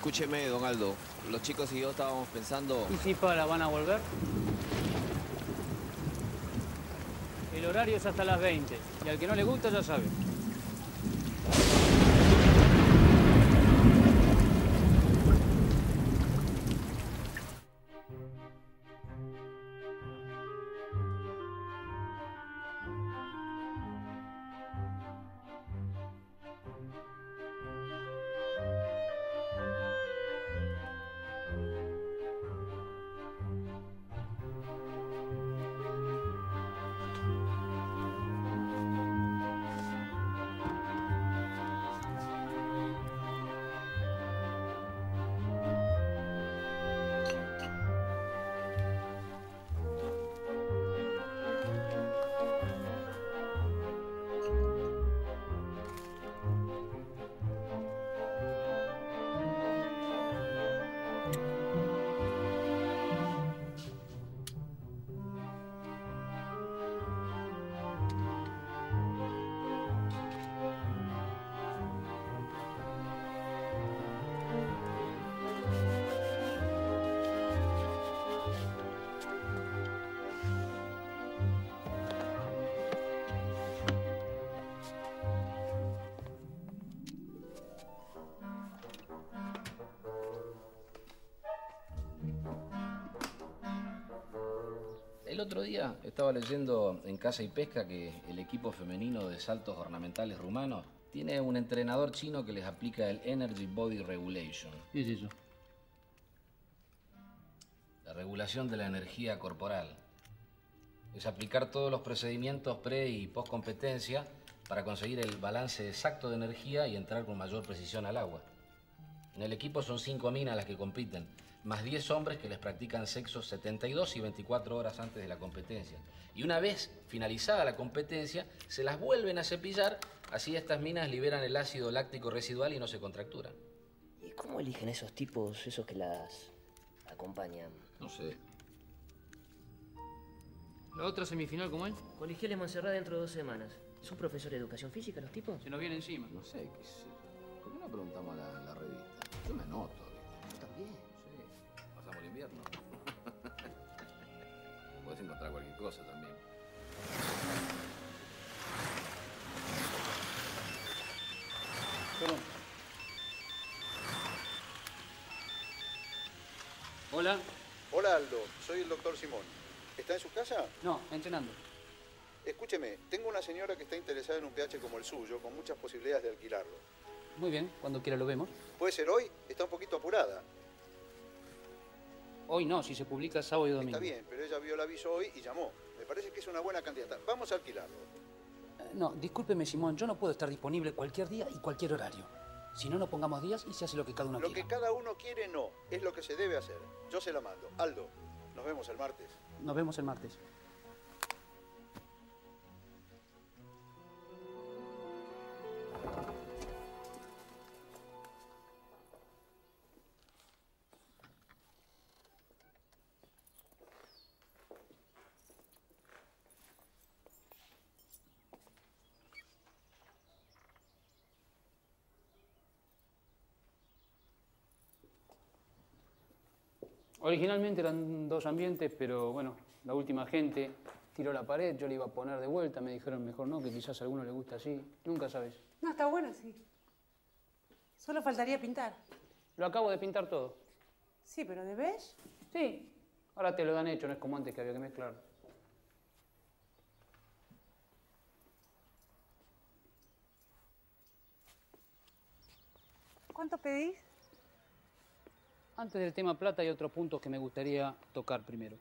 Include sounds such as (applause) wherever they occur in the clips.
Escúcheme, don Aldo. Los chicos y yo estábamos pensando... ¿Y si para van a volver? El horario es hasta las 20. Y al que no le gusta ya sabe. Estaba leyendo en Casa y Pesca que el equipo femenino de saltos ornamentales rumanos tiene un entrenador chino que les aplica el Energy Body Regulation, ¿Qué es eso? la regulación de la energía corporal. Es aplicar todos los procedimientos pre y post competencia para conseguir el balance exacto de energía y entrar con mayor precisión al agua. En el equipo son cinco minas las que compiten, más 10 hombres que les practican sexo 72 y 24 horas antes de la competencia. Y una vez finalizada la competencia, se las vuelven a cepillar, así estas minas liberan el ácido láctico residual y no se contracturan. ¿Y cómo eligen esos tipos, esos que las acompañan? No sé. ¿La otra semifinal cómo es? Colegiales Monserrat dentro de dos semanas. ¿Son profesores de educación física los tipos? Se nos viene encima. No sé, qué sé. ¿Por qué no preguntamos a la, a la revista? Yo me anoto, invierno. (laughs) Puedes encontrar cualquier cosa también. Perdón. Hola. Hola Aldo, soy el doctor Simón. ¿Está en su casa? No, entrenando. Escúcheme, tengo una señora que está interesada en un PH como el suyo, con muchas posibilidades de alquilarlo. Muy bien, cuando quiera lo vemos. ¿Puede ser hoy? Está un poquito apurada. Hoy no, si se publica sábado y domingo. Está bien, pero ella vio el aviso hoy y llamó. Me parece que es una buena candidata. Vamos a alquilarlo. Eh, No, discúlpeme, Simón, yo no puedo estar disponible cualquier día y cualquier horario. Si no, no pongamos días y se hace lo que cada uno Lo que quiera. cada uno quiere no, es lo que se debe hacer. Yo se la mando. Aldo, nos vemos el martes. Nos vemos el martes. Originalmente eran dos ambientes, pero bueno, la última gente tiró la pared, yo le iba a poner de vuelta, me dijeron mejor no, que quizás a alguno le gusta así, nunca sabes. No, está bueno, sí. Solo faltaría pintar. Lo acabo de pintar todo. Sí, pero ¿de beige? Sí, ahora te lo dan hecho, no es como antes que había que mezclar. ¿Cuánto pedís? Antes del tema plata hay otros puntos que me gustaría tocar primero.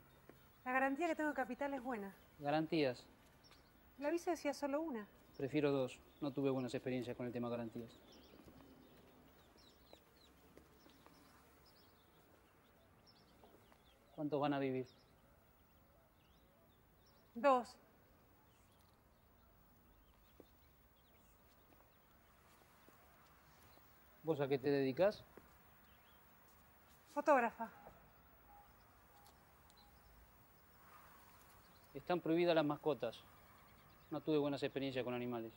La garantía que tengo de capital es buena. Garantías, El aviso decía solo una. prefiero dos, no tuve buenas experiencias con el tema garantías. ¿Cuántos van a vivir? Dos. ¿Vos a qué te dedicas? Fotógrafa. Están prohibidas las mascotas. No tuve buenas experiencias con animales.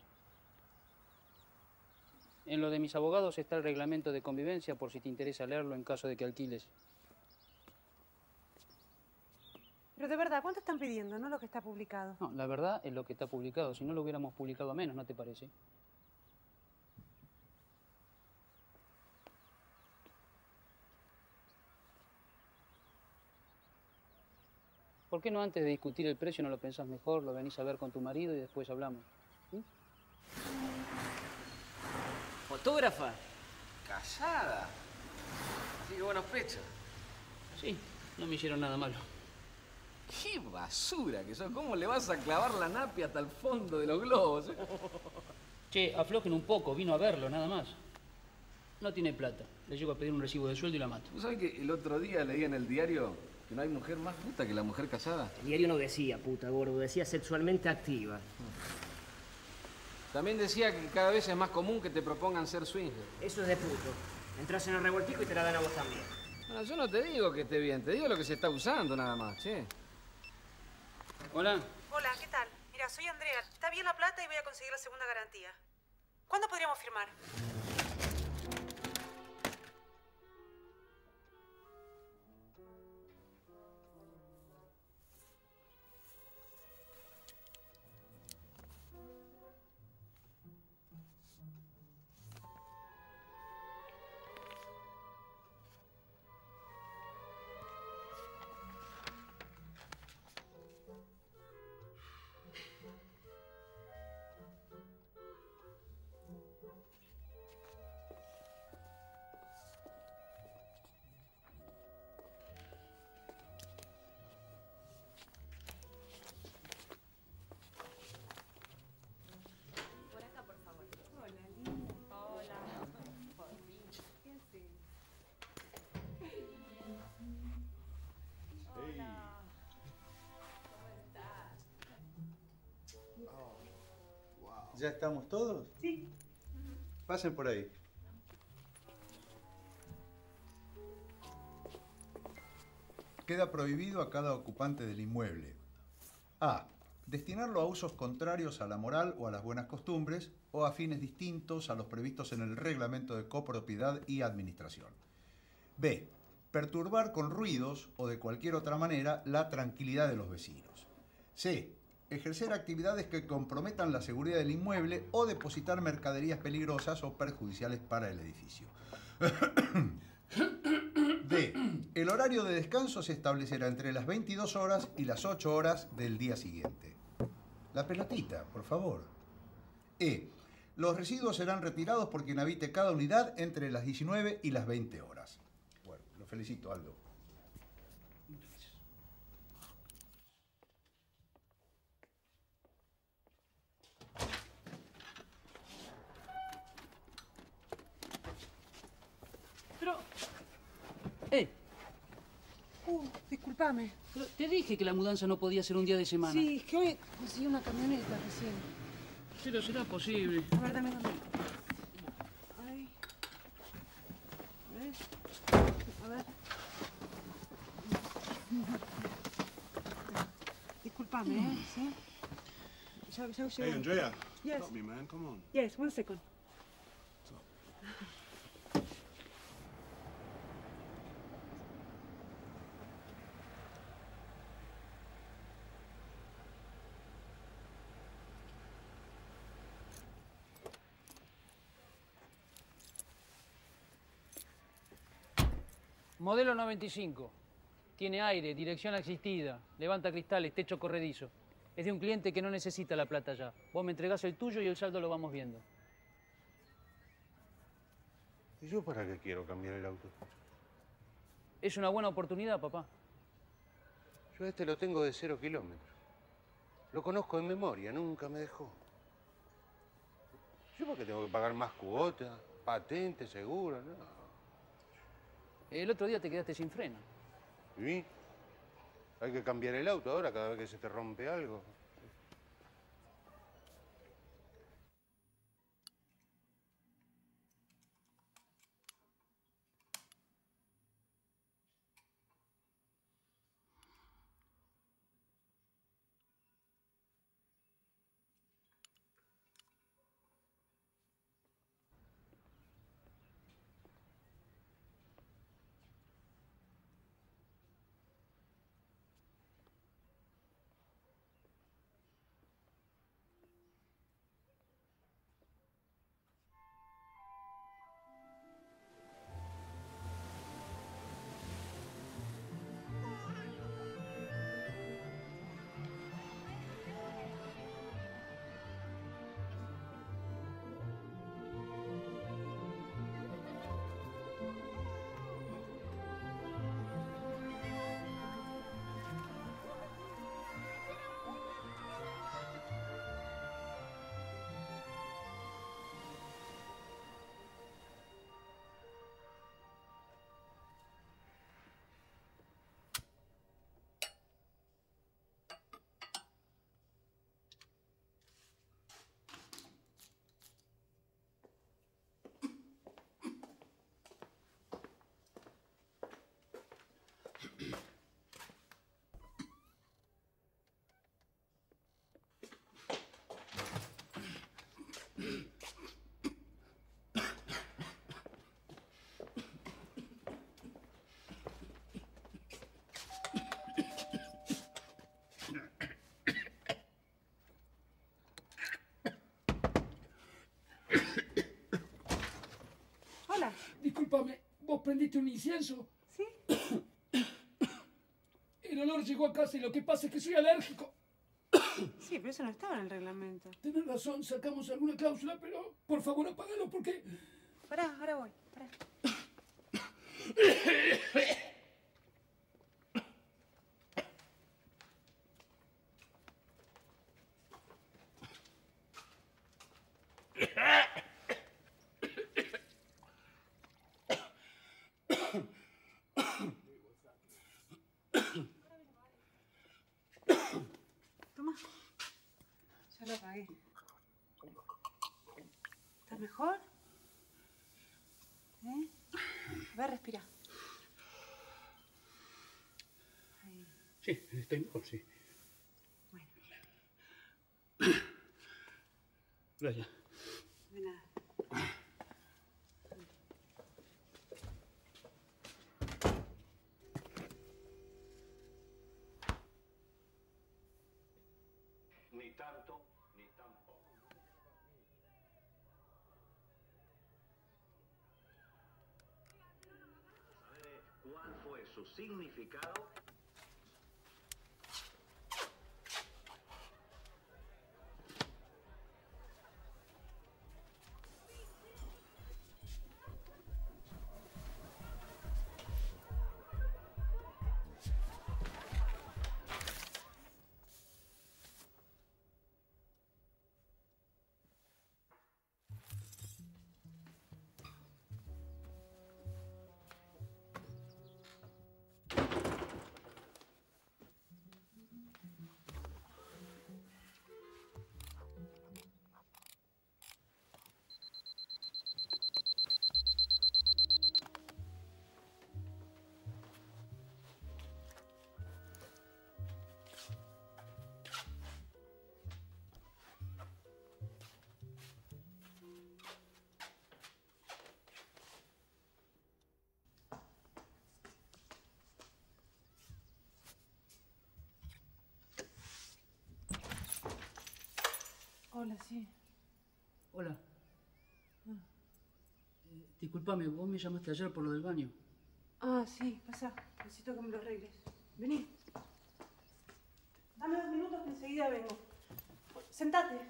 En lo de mis abogados está el reglamento de convivencia por si te interesa leerlo en caso de que alquiles. Pero de verdad, ¿cuánto están pidiendo? No lo que está publicado. No, la verdad es lo que está publicado. Si no lo hubiéramos publicado a menos, ¿no te parece? ¿Por qué no antes de discutir el precio no lo pensás mejor, lo venís a ver con tu marido y después hablamos? ¿Fotógrafa? Casada. Así que buenos pechos. Sí, no me hicieron nada malo. Qué basura que sos. ¿Cómo le vas a clavar la napia hasta el fondo de los globos? eh? Che, aflojen un poco, vino a verlo, nada más. No tiene plata. Le llego a pedir un recibo de sueldo y la mato. ¿Tú sabes que el otro día leí en el diario que no hay mujer más puta que la mujer casada? El diario no decía puta, gordo, decía sexualmente activa. También decía que cada vez es más común que te propongan ser swinger. Eso es de puto. Entras en el revoltico y te la dan a vos también. Bueno, yo no te digo que esté bien, te digo lo que se está usando nada más, che. Hola. Hola, ¿qué tal? Mira, soy Andrea. Está bien la plata y voy a conseguir la segunda garantía. ¿Cuándo podríamos firmar? ¿Ya estamos todos? Sí. Pasen por ahí. Queda prohibido a cada ocupante del inmueble. A. Destinarlo a usos contrarios a la moral o a las buenas costumbres o a fines distintos a los previstos en el reglamento de copropiedad y administración. B. Perturbar con ruidos o de cualquier otra manera la tranquilidad de los vecinos. C. Ejercer actividades que comprometan la seguridad del inmueble o depositar mercaderías peligrosas o perjudiciales para el edificio. (coughs) D. El horario de descanso se establecerá entre las 22 horas y las 8 horas del día siguiente. La pelotita, por favor. E. Los residuos serán retirados por quien habite cada unidad entre las 19 y las 20 horas. Bueno, lo felicito, Aldo. ¡Eh! Uh, discúlpame. pero te dije que la mudanza no podía ser un día de semana. Sí, es que hoy conseguí una camioneta recién. Pero será posible. A ver, dame dame. Ay. ¿Ves? A ver. Discúlpame, ¿eh? ¿Sí? Ya, ya, ya. Hey, Andrea. Yes. Stop me, man. Come on. Yes, one second. Modelo 95. Tiene aire, dirección asistida, levanta cristales, techo corredizo. Es de un cliente que no necesita la plata ya. Vos me entregás el tuyo y el saldo lo vamos viendo. ¿Y yo para qué quiero cambiar el auto? Es una buena oportunidad, papá. Yo este lo tengo de cero kilómetros. Lo conozco de memoria, nunca me dejó. ¿Yo por qué tengo que pagar más cuotas? Patente, seguro, no. El otro día te quedaste sin freno. ¿Y? Hay que cambiar el auto ahora cada vez que se te rompe algo. Prendiste un incienso. ¿Sí? (coughs) El olor llegó a casa y lo que pasa es que soy alérgico. (coughs) Sí, pero eso no estaba en el reglamento. Tenés razón, sacamos alguna cláusula, pero por favor apágalo porque... Pará, ahora voy. Pará. Toma. Ya lo apagué. ¿Estás mejor? ¿Eh? A ver, respira. Ahí. Estoy mejor, sí. Bueno, (coughs) Gracias. de nada. Ni tanto, ni tampoco. Cuál fue su significado Hola, sí. Hola. Eh, disculpame, vos me llamaste ayer por lo del baño. Ah, sí, pasa. Necesito que me lo arregles. Vení. Dame dos minutos que enseguida vengo. Sentate.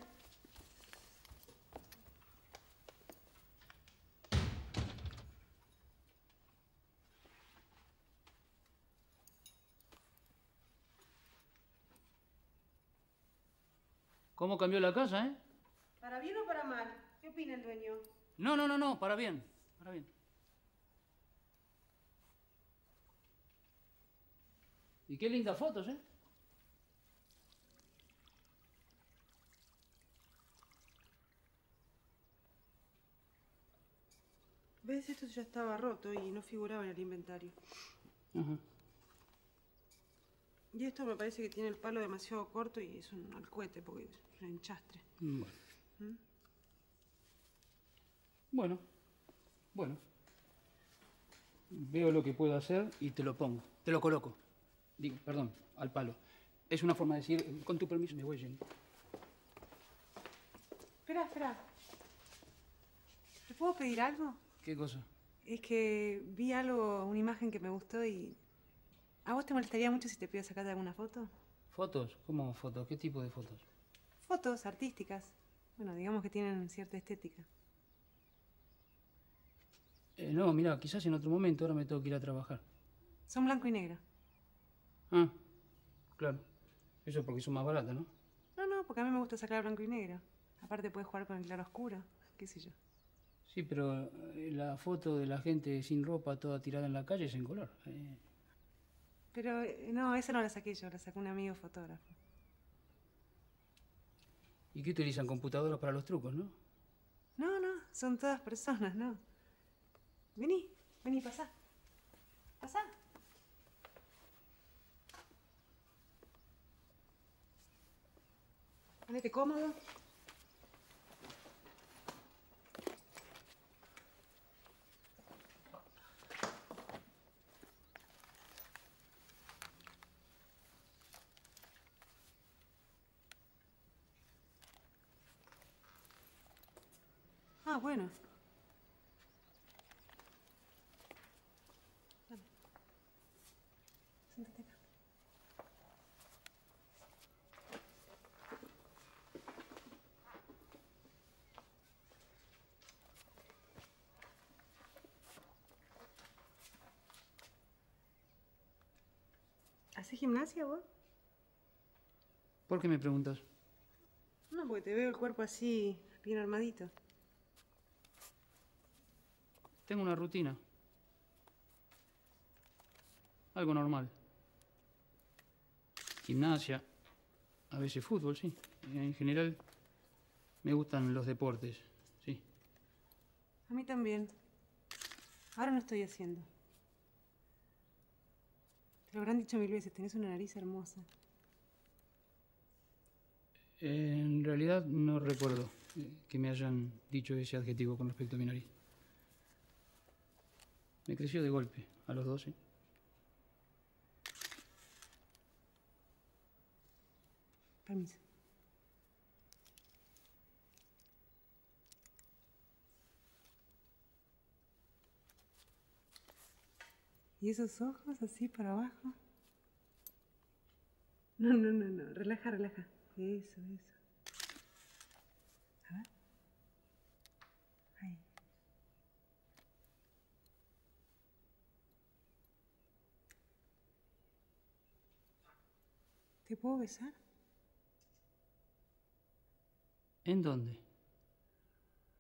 ¿Cómo cambió la casa, eh? ¿Para bien o para mal? ¿Qué opina el dueño? No, no, no, no, para bien. Para bien. Y qué lindas fotos, ¿eh? ¿Ves? Esto ya estaba roto y no figuraba en el inventario. Ajá. Y esto me parece que tiene el palo demasiado corto y es un alcuete porque es un enchastre. Bueno. ¿Mm? Bueno. Bueno. Veo lo que puedo hacer y te lo pongo. Te lo coloco. Digo, perdón, al palo. Es una forma de decir, con tu permiso me voy yendo. Espera, espera. ¿Te puedo pedir algo? ¿Qué cosa? Es que vi algo, una imagen que me gustó y... ¿A vos te molestaría mucho si te pido sacarte alguna foto? ¿Fotos? ¿Cómo fotos? ¿Qué tipo de fotos? Fotos artísticas. Bueno, digamos que tienen cierta estética. Eh, no, mira, quizás en otro momento, ahora me tengo que ir a trabajar. Son blanco y negro. Ah, claro. Eso porque son más baratas, ¿no? No, no, porque a mí me gusta sacar blanco y negro. Aparte puedes jugar con el claro oscuro, qué sé yo. Sí, pero eh, la foto de la gente sin ropa, toda tirada en la calle, es en color. Eh, Pero no, esa no la saqué yo, la sacó un amigo fotógrafo. ¿Y qué utilizan computadoras para los trucos, no? No, no, son todas personas, ¿no? Vení, vení, pasá. Pasá. Ponete cómodo. Ah, bueno. ¿Haces gimnasia vos? ¿Por qué me preguntas? No, porque te veo el cuerpo así, bien armadito. Tengo una rutina. Algo normal. Gimnasia, a veces fútbol, sí. En general me gustan los deportes, sí. A mí también. Ahora no estoy haciendo. Te lo habrán dicho mil veces, tenés una nariz hermosa. En realidad no recuerdo eh, que me hayan dicho ese adjetivo con respecto a mi nariz. Me creció de golpe, a los 12. Permiso. ¿Y esos ojos así para abajo? No, no, no, no. Relaja, relaja. Eso, eso. A ver. Ahí. ¿Te puedo besar? ¿En dónde?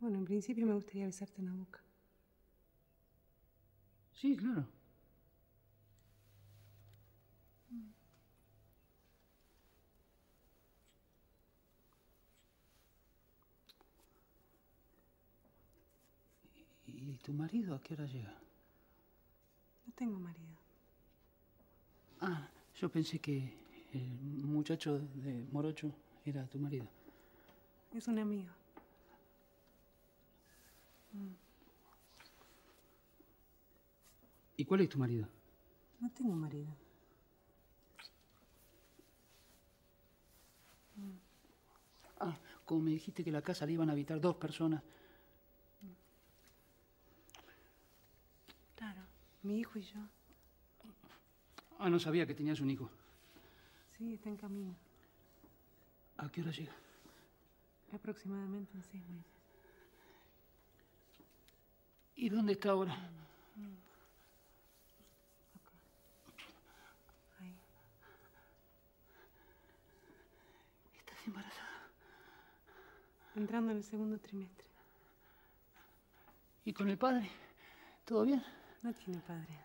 Bueno, en principio me gustaría besarte en la boca. Sí, claro. ¿Y tu marido a qué hora llega? No tengo marido. Ah, yo pensé que el muchacho de Morocho era tu marido. Es un amigo. ¿Y cuál es tu marido? No tengo marido. Ah, como me dijiste que la casa la iban a habitar dos personas. Claro. Mi hijo y yo. Ah, no sabía que tenías un hijo. Sí, está en camino. ¿A qué hora llega? Aproximadamente en seis meses. ¿Y dónde está ahora? Ahí. ¿Estás embarazada? Entrando en el segundo trimestre. ¿Y con el padre? ¿Todo bien? No tiene padre.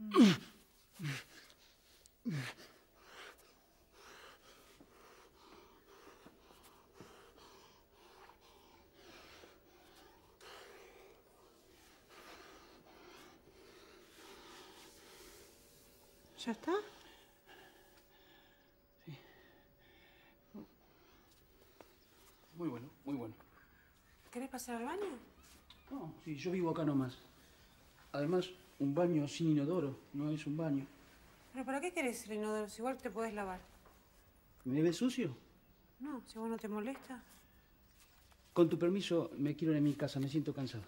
(clears throat) ¿Ya está? Muy bueno, muy bueno. ¿Querés pasar al baño? No, sí, yo vivo acá nomás. Además, un baño sin inodoro no es un baño. ¿Pero para qué querés el inodoro si igual te podés lavar? ¿Me ves sucio? No, si vos no te molesta. Con tu permiso, me quiero ir a mi casa, me siento cansado.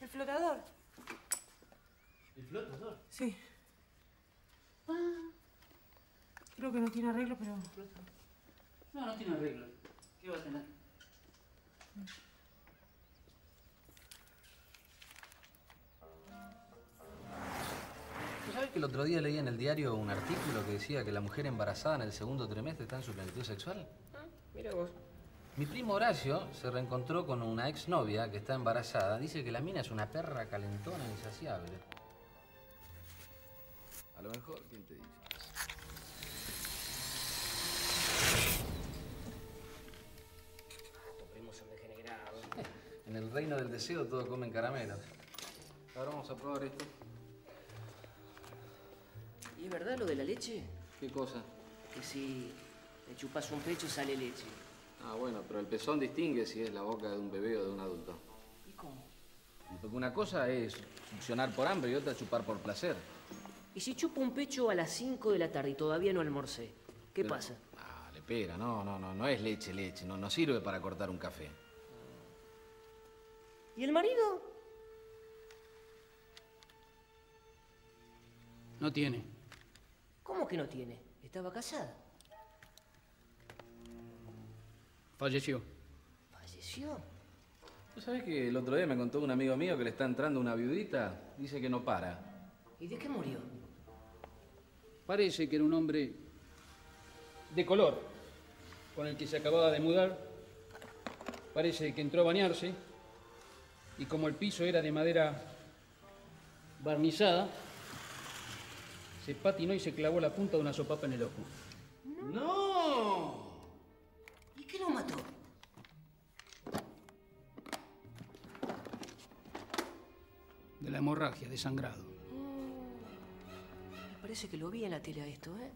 ¿El flotador? ¿El flotador? Sí. Creo que no tiene arreglo, pero... No, no tiene arreglo. ¿Qué va a tener? ¿Tú sabes que el otro día leí en el diario un artículo que decía que la mujer embarazada en el segundo trimestre está en su plenitud sexual? Mira vos. Mi primo Horacio se reencontró con una exnovia que está embarazada. Dice que la mina es una perra calentona e insaciable. A lo mejor, ¿quién te dice? (laughs) En el reino del deseo todos comen caramelos. Ahora vamos a probar esto. ¿Y es verdad lo de la leche? ¿Qué cosa? Que si te chupas un pecho sale leche. Ah, bueno, pero el pezón distingue si es la boca de un bebé o de un adulto. ¿Y cómo? Porque una cosa es succionar por hambre y otra chupar por placer. ¿Y si chupo un pecho a las 5 de la tarde y todavía no almorcé? ¿Qué Pero- pasa? Ah, le pega, no, no, no, no es leche, leche, no, no sirve para cortar un café. ¿Y el marido? No tiene. ¿Cómo que no tiene? Estaba casada. Falleció. ¿Falleció? ¿Vos sabés que el otro día me contó un amigo mío que le está entrando una viudita? Dice que no para. ¿Y de qué murió? Parece que era un hombre de color, con el que se acababa de mudar. Parece que entró a bañarse y como el piso era de madera barnizada, se patinó y se clavó la punta de una sopapa en el ojo. ¡No! ¿Y qué lo mató? De la hemorragia, de sangrado. Me parece que lo vi en la tele a esto, ¿eh?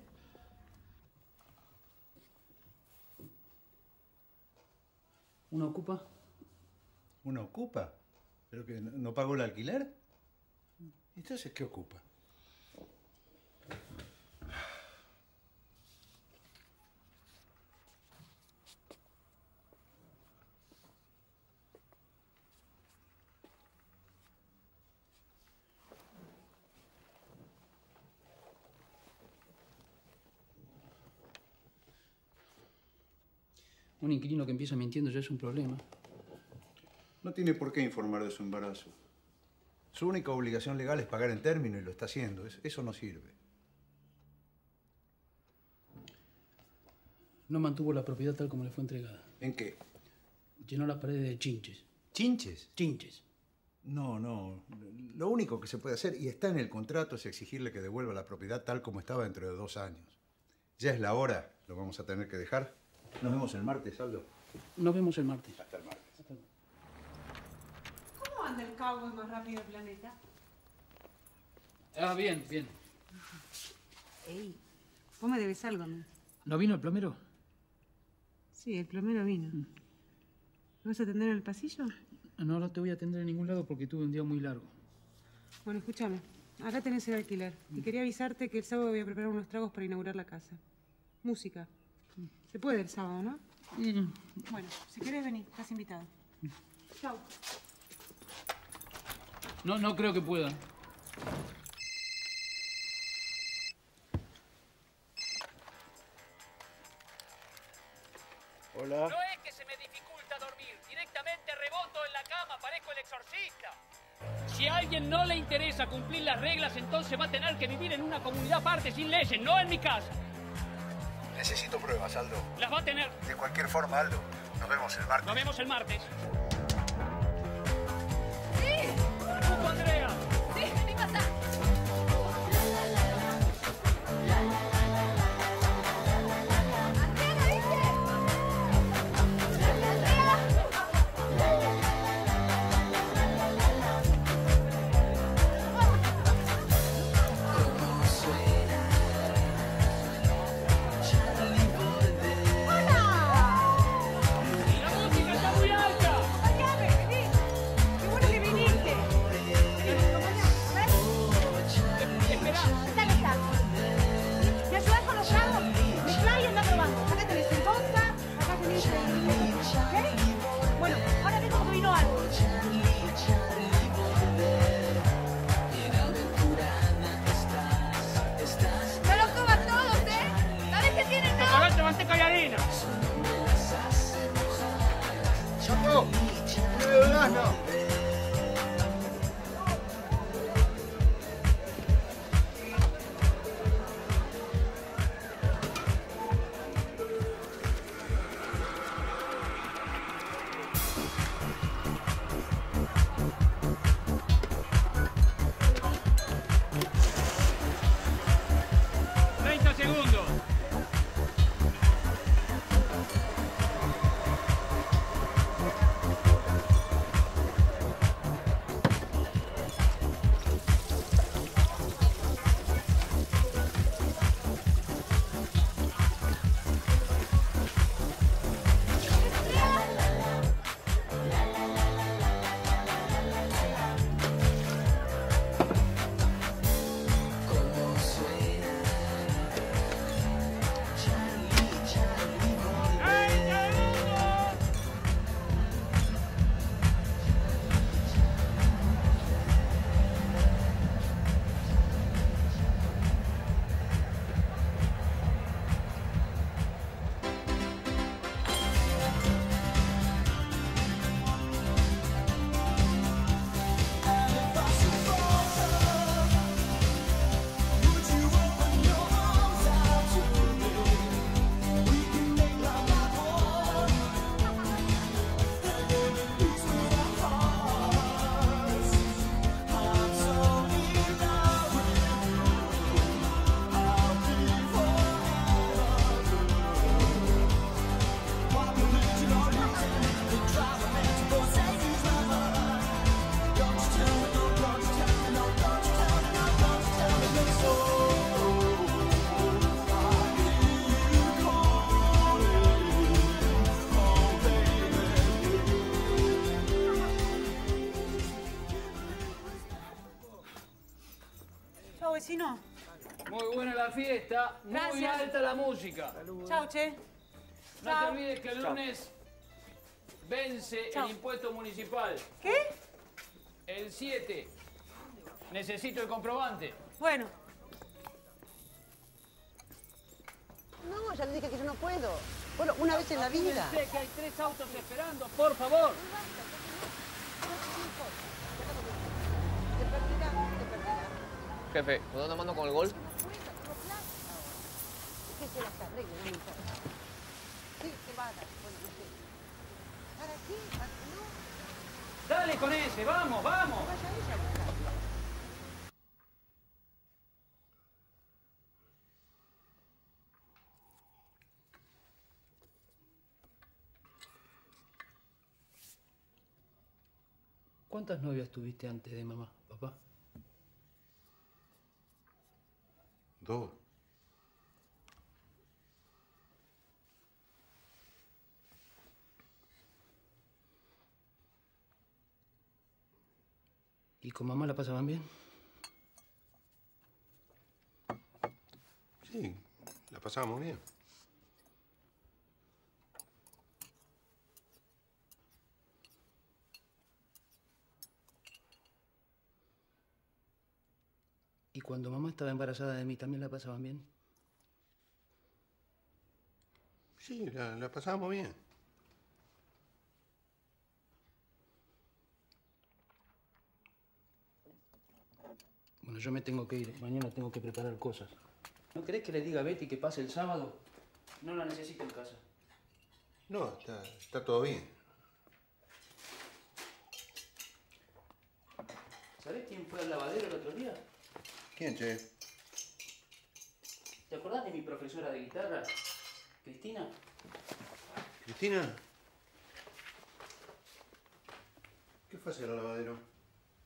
¿Uno ocupa? ¿Uno ocupa? ¿Pero que no- no pagó el alquiler? Entonces, ¿qué ocupa? Inquilino que empieza mintiendo ya es un problema. No tiene por qué informar de su embarazo. Su única obligación legal es pagar en término y lo está haciendo. Es- Eso no sirve. No mantuvo la propiedad tal como le fue entregada. ¿En qué? Llenó las paredes de chinches. ¿Chinches? Chinches. No, no. Lo único que se puede hacer, y está en el contrato, es exigirle que devuelva la propiedad tal como estaba dentro de dos años. Ya es la hora, lo vamos a tener que dejar. Nos vemos el martes, Aldo. Nos vemos el martes. Hasta el martes. ¿Cómo anda el cowboy más rápido del planeta? Ah, bien, bien. Ey, vos me debes algo a mí. ¿No vino el plomero? Sí, el plomero vino. ¿Me vas a atender en el pasillo? No, no te voy a atender en ningún lado porque tuve un día muy largo. Bueno, escúchame. Acá tenés el alquiler. Y quería avisarte que el sábado voy a preparar unos tragos para inaugurar la casa. Música. Se puede el sábado, ¿no? Bueno, si querés venir, estás invitado. Chao. No, no creo que pueda. Hola. No es que se me dificulta dormir, directamente reboto en la cama, parezco el exorcista. Si a alguien no le interesa cumplir las reglas, entonces va a tener que vivir en una comunidad aparte, sin leyes, no en mi casa. Necesito pruebas, Aldo. Las va a tener. De cualquier forma, Aldo. Nos vemos el martes. Nos vemos el martes. ¡Sí! ¡Cuco, Andrea! Muy buena la fiesta, muy alta la música. Chao, che. No te olvides que el lunes vence el impuesto municipal. ¿Qué? El 7. Necesito el comprobante. Bueno, No, ya le dije que yo no puedo. Bueno, una vez en la vida. Apúrense, que hay tres autos esperando, por favor. Te perderá, te perderá. Jefe, ¿puedo dar mano con el gol? Dale con ese, vamos, vamos. ¿Cuántas novias tuviste antes de mamá, papá? Dos. ¿Y con mamá la pasaban bien? Sí, la pasábamos bien. Cuando mamá estaba embarazada de mí también la pasaban bien? Sí, la, la pasábamos bien. Bueno, yo me tengo que ir. Mañana tengo que preparar cosas. ¿No querés que le diga a Betty que pase el sábado? No la necesito en casa. No, está, está todo bien. ¿Sabés quién fue al lavadero el otro día? ¿Quién, che? ¿Te acordás de mi profesora de guitarra, Cristina? ¿Cristina? ¿Qué fue hacer al lavadero?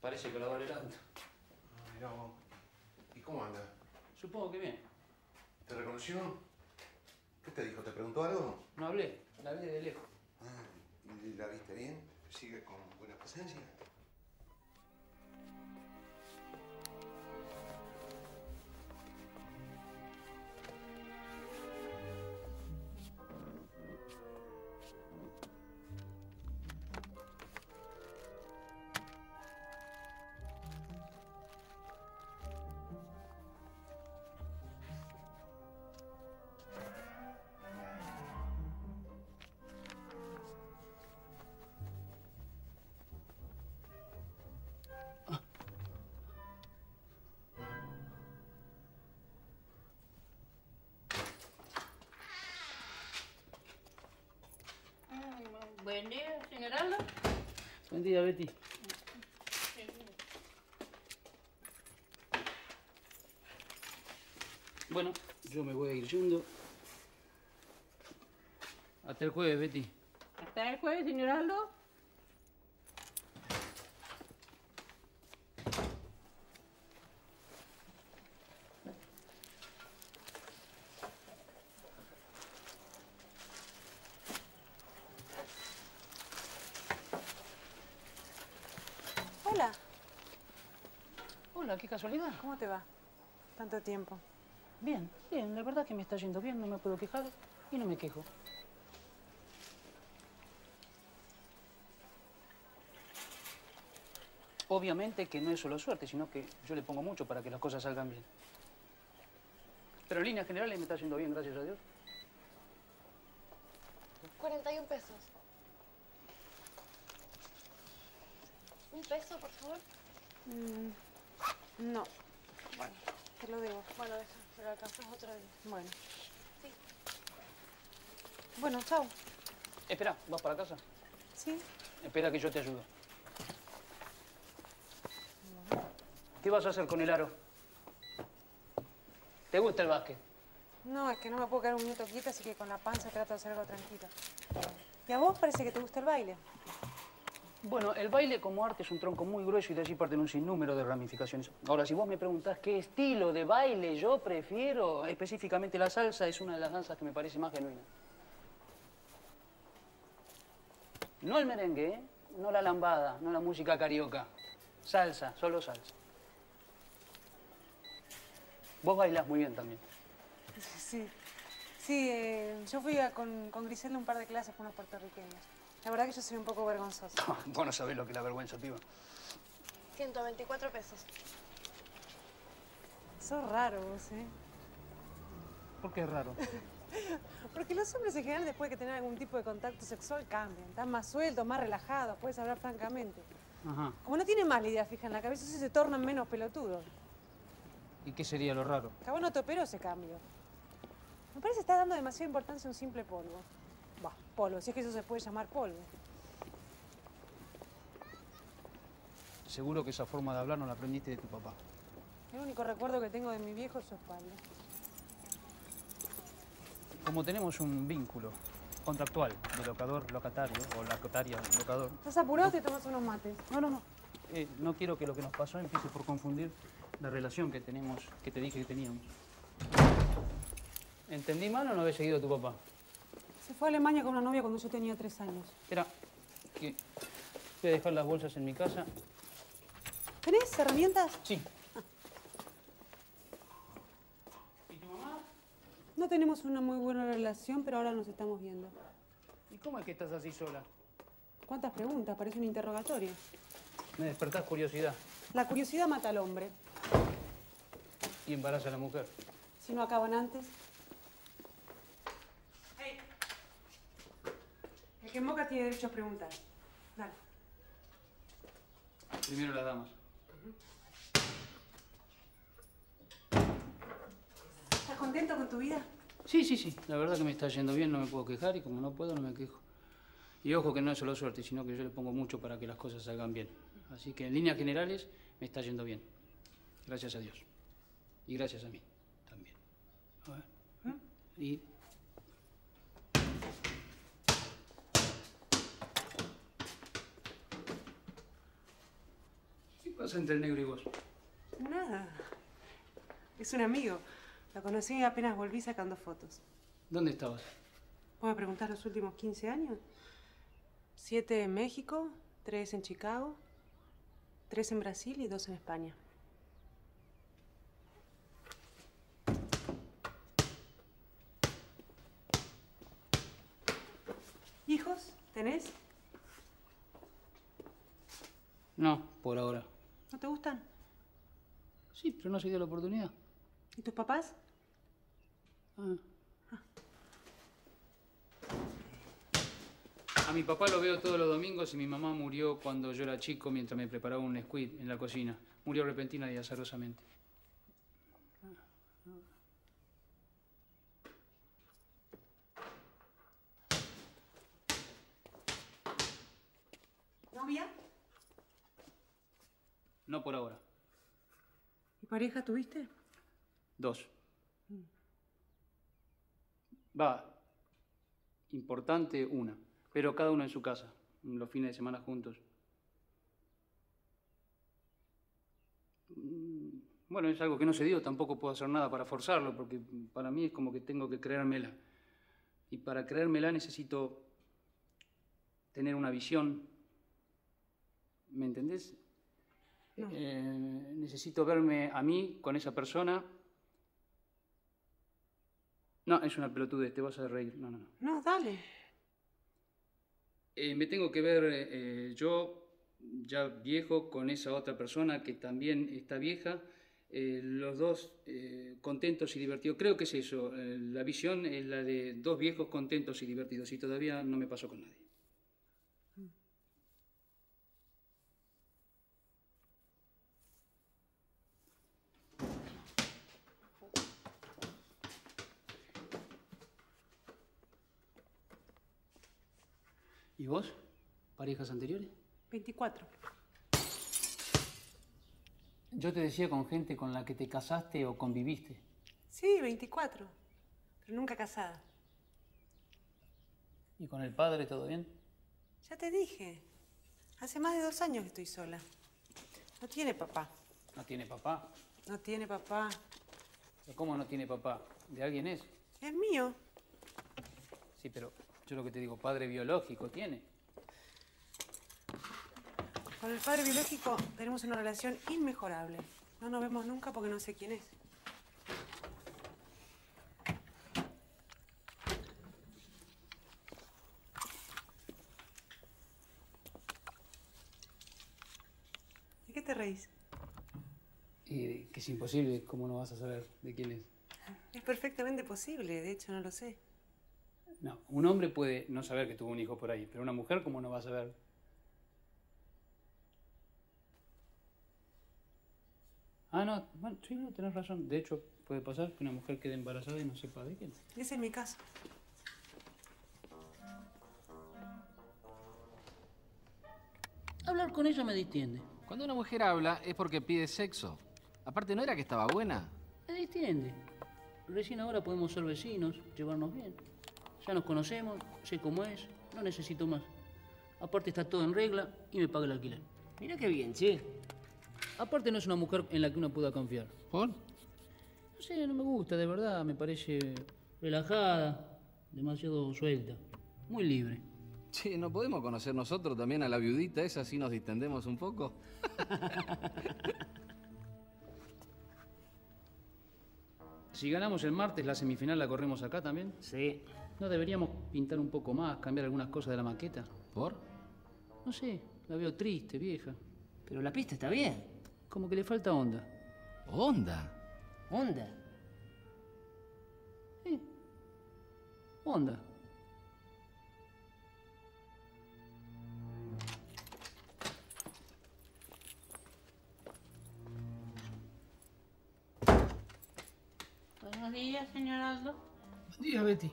Parece que la valorando. Ah, mirá vos. ¿Y cómo anda? Supongo que bien. ¿Te reconoció? ¿Qué te dijo? ¿Te preguntó algo? No hablé, la vi de lejos. Ah, ¿y ¿La viste bien? ¿Sigue con buena presencia? Buen día, señor Aldo. Buen día, Betty. Bueno, yo me voy a ir yendo. Hasta el jueves, Betty. Hasta el jueves, señor Aldo. hola. Hola, qué casualidad. ¿Cómo te va? Tanto tiempo. Bien, bien, la verdad que me está yendo bien, no me puedo quejar y no me quejo. Obviamente que no es solo suerte, sino que yo le pongo mucho para que las cosas salgan bien. Pero en líneas generales me está yendo bien, gracias a Dios. 41 pesos. ¿Un peso, por favor? Mm, no. Bueno, te lo debo. Bueno, deja, pero alcanzas otro día. Bueno. Sí. Bueno, chao. Espera, ¿vas para casa? ¿Sí? Espera que yo te ayudo. ¿Qué vas a hacer con el aro? ¿Te gusta el básquet? No, es que no me puedo quedar un minuto quieta, así que con la panza trato de hacer algo tranquilo. ¿Y a vos parece que te gusta el baile? Bueno, el baile como arte es un tronco muy grueso y de allí parten un sinnúmero de ramificaciones. Ahora, si vos me preguntás qué estilo de baile yo prefiero, específicamente la salsa es una de las danzas que me parece más genuina. No el merengue, ¿eh? no la lambada, no la música carioca. Salsa, solo salsa. Vos bailás muy bien también. Sí. Sí, eh, yo fui con, con Griselda un par de clases con unos puertorriqueños. La verdad que yo soy un poco vergonzosa. (laughs) Vos no sabés lo que es la vergüenza, piba. 124 pesos. Sos raro vos, ¿eh? ¿Por qué es raro? (laughs) Porque los hombres en general después de que tener algún tipo de contacto sexual cambian. Están más sueltos, más relajados, puedes hablar francamente. Ajá. Como no tienen más la idea fija en la cabeza, sí se tornan menos pelotudos. ¿Y qué sería lo raro? Que a vos no te operó ese cambio. Me parece que estás dando demasiada importancia a un simple polvo. Va, polvo, si es que eso se puede llamar polvo. Seguro que esa forma de hablar no la aprendiste de tu papá. El único recuerdo que tengo de mi viejo es su espalda. Como tenemos un vínculo contractual de locador-locatario o locataria-locador, ¿Estás apurado o te tomas unos mates? No, no, no. eh, no quiero que lo que nos pasó empiece por confundir la relación que tenemos, que te dije que teníamos. ¿Entendí mal o no había seguido a tu papá? Se fue a Alemania con una novia cuando yo tenía tres años. Espera, que voy a dejar las bolsas en mi casa. ¿Tenés herramientas? Sí. No tenemos una muy buena relación, pero ahora nos estamos viendo. ¿Y cómo es que estás así sola? ¿Cuántas preguntas? Parece un interrogatorio. Me despertás curiosidad La curiosidad mata al hombre. y embaraza a la mujer. Si no acaban antes. El que moca tiene derecho a preguntar. Dale. Primero las damas. ¿Estás contento con tu vida? Sí, sí, sí. La verdad que me está yendo bien, no me puedo quejar y como no puedo, no me quejo. Y ojo que no es solo suerte, sino que yo le pongo mucho para que las cosas salgan bien. Así que en líneas generales me está yendo bien. Gracias a Dios. Y gracias a mí también. A ver. Y pasa entre el negro y vos? Nada. Es un amigo. Lo conocí apenas volví sacando fotos. ¿Dónde estabas? ¿Puedo preguntar los últimos 15 años? Siete en México, tres en Chicago, tres en Brasil y dos en España. ¿Hijos? ¿Tenés? No, por ahora. ¿No te gustan? Sí, pero no se dio la oportunidad. ¿Y tus papás? Ah. A mi papá lo veo todos los domingos y mi mamá murió cuando yo era chico mientras me preparaba un squid en la cocina. Murió repentina y azarosamente. ¿Novia? No por ahora. ¿Y pareja tuviste? Dos. Va. Importante una. Pero cada uno en su casa. Los fines de semana juntos. Mm, Bueno, es algo que no se dio. Tampoco puedo hacer nada para forzarlo. Porque para mí es como que tengo que creérmela. Y para creérmela necesito tener una visión. ¿Me entendés? Eh, necesito verme a mí con esa persona. No, es una pelotudez, te vas a reír. No, no, no. No, dale. Eh, me tengo que ver eh, yo, ya viejo, con esa otra persona que también está vieja, eh, los dos eh, contentos y divertidos. Creo que es eso. eh, la visión es la de dos viejos contentos y divertidos y todavía no me pasó con nadie. Vos? ¿Parejas anteriores? 24. Yo te decía con gente con la que te casaste o conviviste. Sí, 24. Pero nunca casada. ¿Y con el padre todo bien? Ya te dije. Hace más de dos años que estoy sola. No tiene papá. ¿No tiene papá? No tiene papá. ¿Pero ¿Cómo no tiene papá? ¿De alguien es? Es mío. Sí, pero yo lo que te digo, padre biológico tiene. Con el padre biológico tenemos una relación inmejorable. No nos vemos nunca porque no sé quién es. ¿De qué te reís? Y que es imposible, ¿cómo no vas a saber de quién es? Es perfectamente posible, de hecho no lo sé. No, un hombre puede no saber que tuvo un hijo por ahí, pero una mujer, ¿cómo no va a saber? Ah, no, bueno, sí, no, tenés razón. De hecho, puede pasar que una mujer quede embarazada y no sepa de quién. Ese es mi caso. Hablar con ella me distiende. Cuando una mujer habla es porque pide sexo. Aparte, ¿no era que estaba buena? Me distiende. Recién ahora podemos ser vecinos, llevarnos bien. Ya nos conocemos, sé cómo es, no necesito más. Aparte está todo en regla y me paga el alquiler. Mira qué bien, che. Aparte no es una mujer en la que uno pueda confiar. ¿Por? No sé, no me gusta, de verdad. Me parece relajada, demasiado suelta, muy libre. Che, ¿no podemos conocer nosotros también a la viudita esa así nos distendemos un poco? (laughs) Si ganamos el martes, la semifinal la corremos acá también. Sí. ¿No deberíamos pintar un poco más, cambiar algunas cosas de la maqueta? ¿Por? No sé, la veo triste, vieja. Pero la pista está bien. Como que le falta onda. ¿Onda? ¿Onda? Sí. Onda. Buenos días, señor Aldo. Buen día, Betty.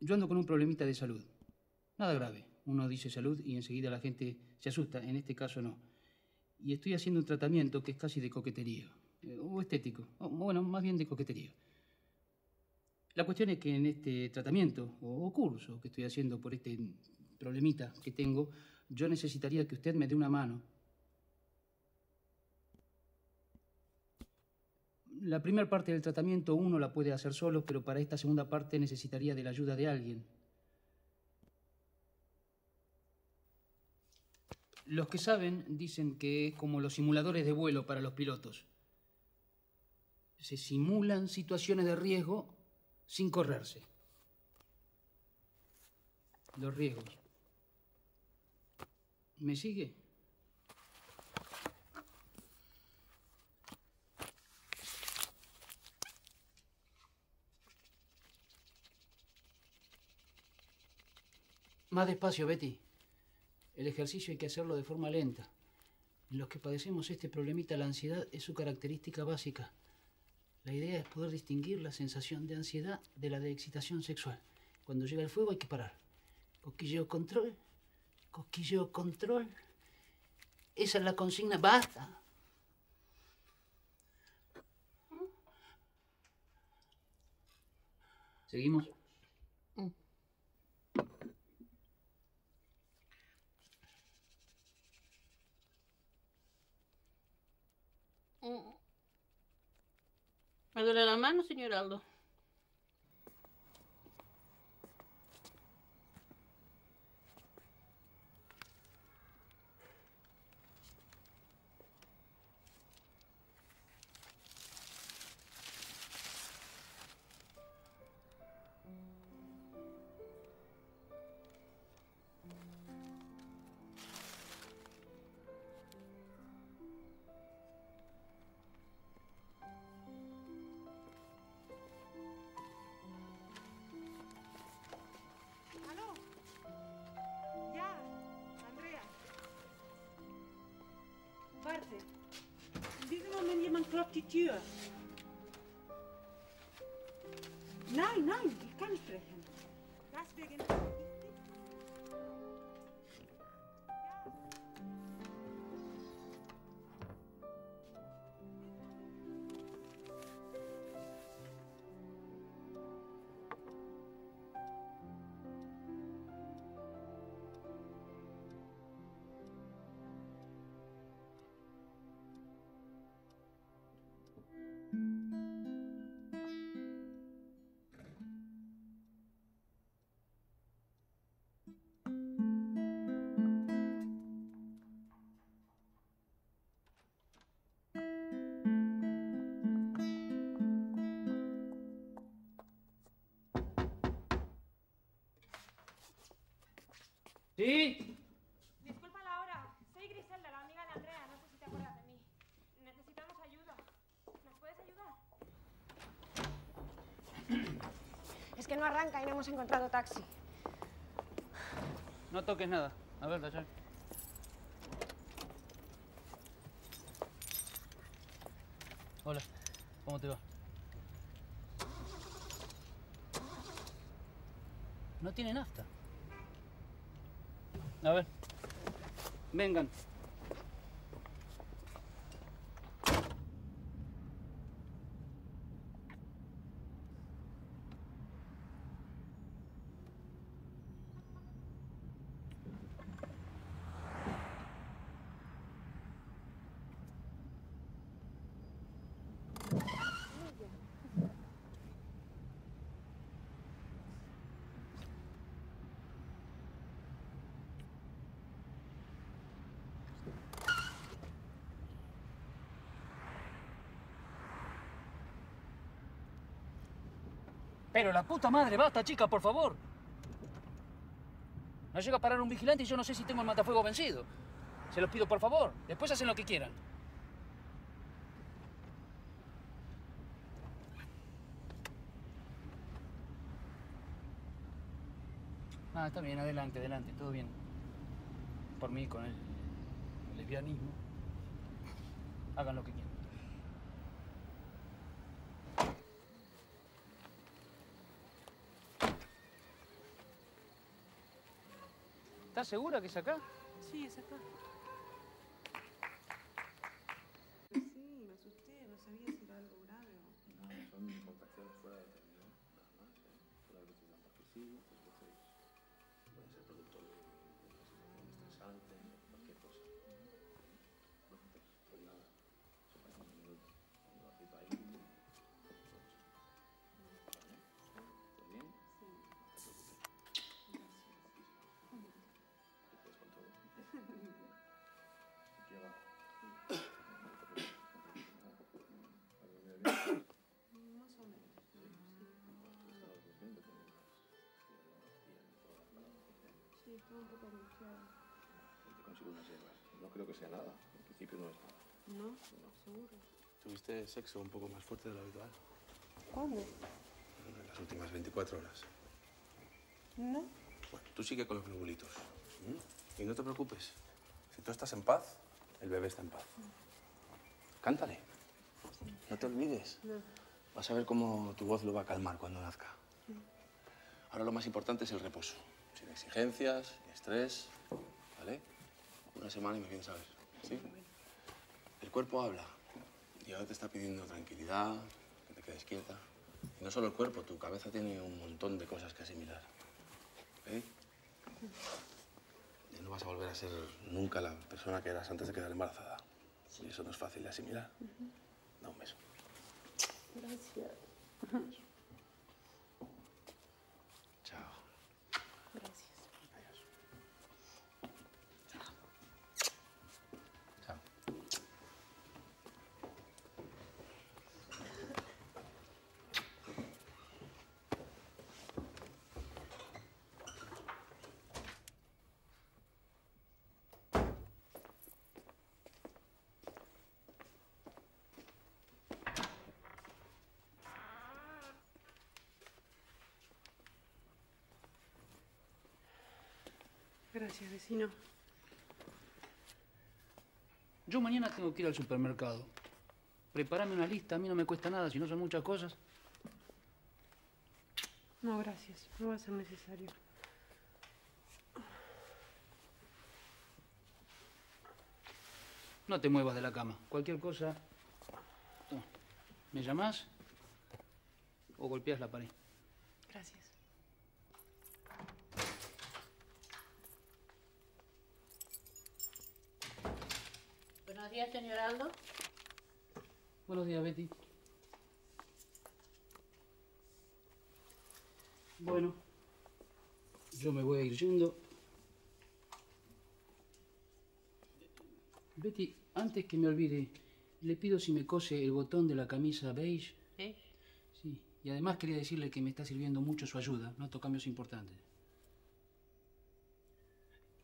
Yo ando con un problemita de salud. Nada grave. Uno dice salud y enseguida la gente se asusta. En este caso no. Y estoy haciendo un tratamiento que es casi de coquetería. eh, O estético. O, bueno, más bien de coquetería. La cuestión es que en este tratamiento o, o curso que estoy haciendo por este problemita que tengo, yo necesitaría que usted me dé una mano. La primera parte del tratamiento uno la puede hacer solo, pero para esta segunda parte necesitaría de la ayuda de alguien. Los que saben dicen que es como los simuladores de vuelo para los pilotos. Se simulan situaciones de riesgo sin correrse. Los riesgos. ¿Me sigue? Más despacio, Betty. El ejercicio hay que hacerlo de forma lenta. En los que padecemos este problemita, la ansiedad es su característica básica. La idea es poder distinguir la sensación de ansiedad de la de excitación sexual. Cuando llega el fuego hay que parar. Cosquilleo control. Cosquilleo control. Esa es la consigna. ¡Basta! ¿Seguimos? Mm. ¿Me duele la mano, señor Aldo? titia. ¿Sí? Disculpa la hora. Soy Griselda, la amiga de Andrea. No sé si te acuerdas de mí. Necesitamos ayuda. ¿Nos puedes ayudar? Es que no arranca y no hemos encontrado taxi. No toques nada. A ver, Dayal. Hola, ¿cómo te va? No tiene nafta. A ver. Vengan. Pero la puta madre, basta, chica, por favor. No llega a parar un vigilante y yo no sé si tengo el matafuego vencido. Se los pido por favor. Después hacen lo que quieran. Ah, está bien, adelante, adelante, todo bien. Por mí, con el, el lesbianismo. Hagan lo que quieran. ¿Estás segura que es acá? Sí, es acá. Sí, me asusté, no sabía si era algo grave o... No, son contracciones fuera de término, nada más, ¿eh? Fuera de velocidad porque sí, otras veces pueden ser producto de una situación estresante, cualquier cosa. Sí, estoy un poco angustiada. Te consigo unas hierbas. No creo que sea nada. En principio no es nada. ¿No? ¿Seguro? ¿Tuviste sexo un poco más fuerte de lo habitual? ¿Cuándo? En las últimas 24 horas. ¿No? Bueno, tú sigue con los globulitos. Y no te preocupes. Si tú estás en paz, el bebé está en paz. Cántale. No te olvides. No. Vas a ver cómo tu voz lo va a calmar cuando nazca. Ahora lo más importante es el reposo. Sin exigencias, ni estrés. ¿Vale? Una semana y me vienes a ver. ¿Sí? El cuerpo habla. Y ahora te está pidiendo tranquilidad, que te quedes quieta. Y no solo el cuerpo, tu cabeza tiene un montón de cosas que asimilar. ¿Eh? Y no vas a volver a ser nunca la persona que eras antes de quedar embarazada. Y eso no es fácil de asimilar. Da un beso. Gracias. Chao. Gracias. Chao. Gracias, vecino. Yo mañana tengo que ir al supermercado. Prepárame una lista, a mí no me cuesta nada, si no son muchas cosas. No, gracias. No va a ser necesario. No te muevas de la cama. Cualquier cosa. ¿Me llamás? O golpeas la pared. Gracias. Días, señor Aldo. Buenos días, Betty. Bueno, yo me voy a ir yendo. Betty, antes que me olvide, le pido si me cose el botón de la camisa beige. ¿Sí? Sí, y además quería decirle que me está sirviendo mucho su ayuda. Noto cambios importantes.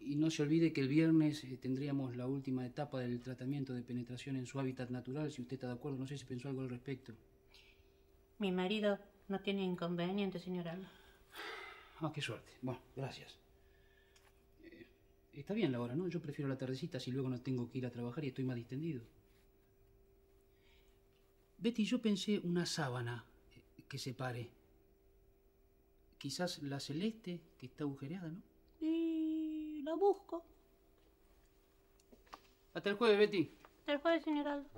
Y no se olvide que el viernes eh, tendríamos la última etapa del tratamiento de penetración en su hábitat natural, si usted está de acuerdo. No sé si pensó algo al respecto. Mi marido no tiene inconveniente, señor Aldo. Ah, qué suerte. Bueno, gracias. Eh, está bien la hora, ¿no? Yo prefiero la tardecita si luego no tengo que ir a trabajar y estoy más distendido. Betty, yo pensé una sábana eh, que separe. Quizás la celeste, que está agujereada, ¿no? La busco. Hasta el jueves, Betty. Hasta el jueves, señor Aldo.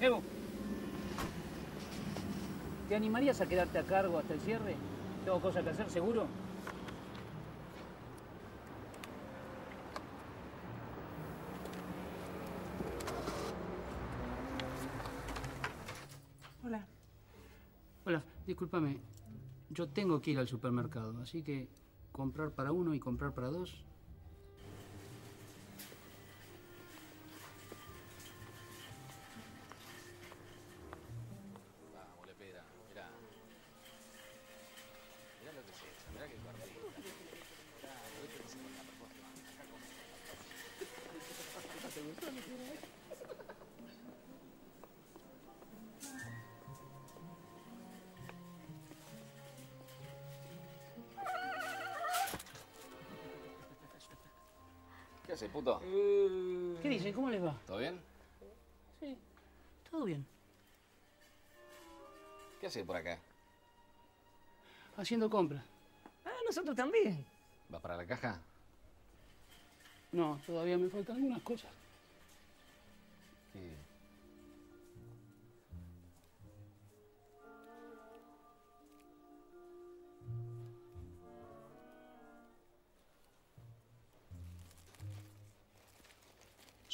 Evo, ¿te animarías a quedarte a cargo hasta el cierre? ¿Tengo cosas que hacer, seguro? Hola. Hola, discúlpame. Yo tengo que ir al supermercado, así que comprar para uno y comprar para dos. ¿Qué hace, puto? ¿Qué dicen? ¿Cómo les va? ¿Todo bien? Sí, todo bien. ¿Qué hace por acá? Haciendo compras. Ah, nosotros también. ¿Vas para la caja? No, todavía me faltan algunas cosas. ¿Qué?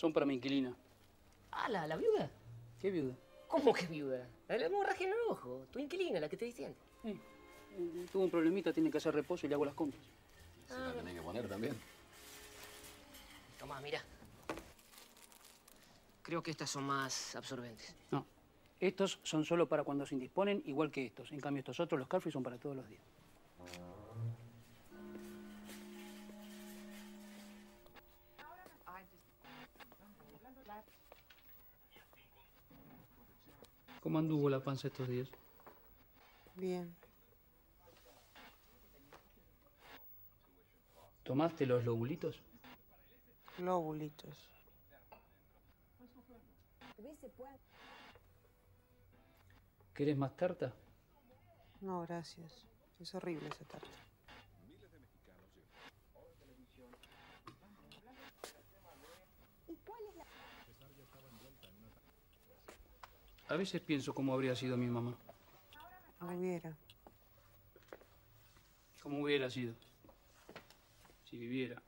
Son para mi inquilina. Ah, la, la viuda. ¿Qué viuda? ¿Cómo que viuda? La de la hemorragia en el ojo. Tu inquilina, la que te distiende. Eh, tuvo un problemita, tiene que hacer reposo y le hago las compras. Se la tenés que poner también. Tomá, mira. Creo que estas son más absorbentes. No, estos son solo para cuando se indisponen, igual que estos. En cambio, estos otros, los Carfree, son para todos los días. ¿Cómo anduvo la panza estos días? Bien. ¿Tomaste los lobulitos? Glóbulitos. ¿Querés más tarta? No, gracias. Es horrible esa tarta. A veces pienso cómo habría sido mi mamá. No hubiera. Cómo hubiera sido. Si viviera.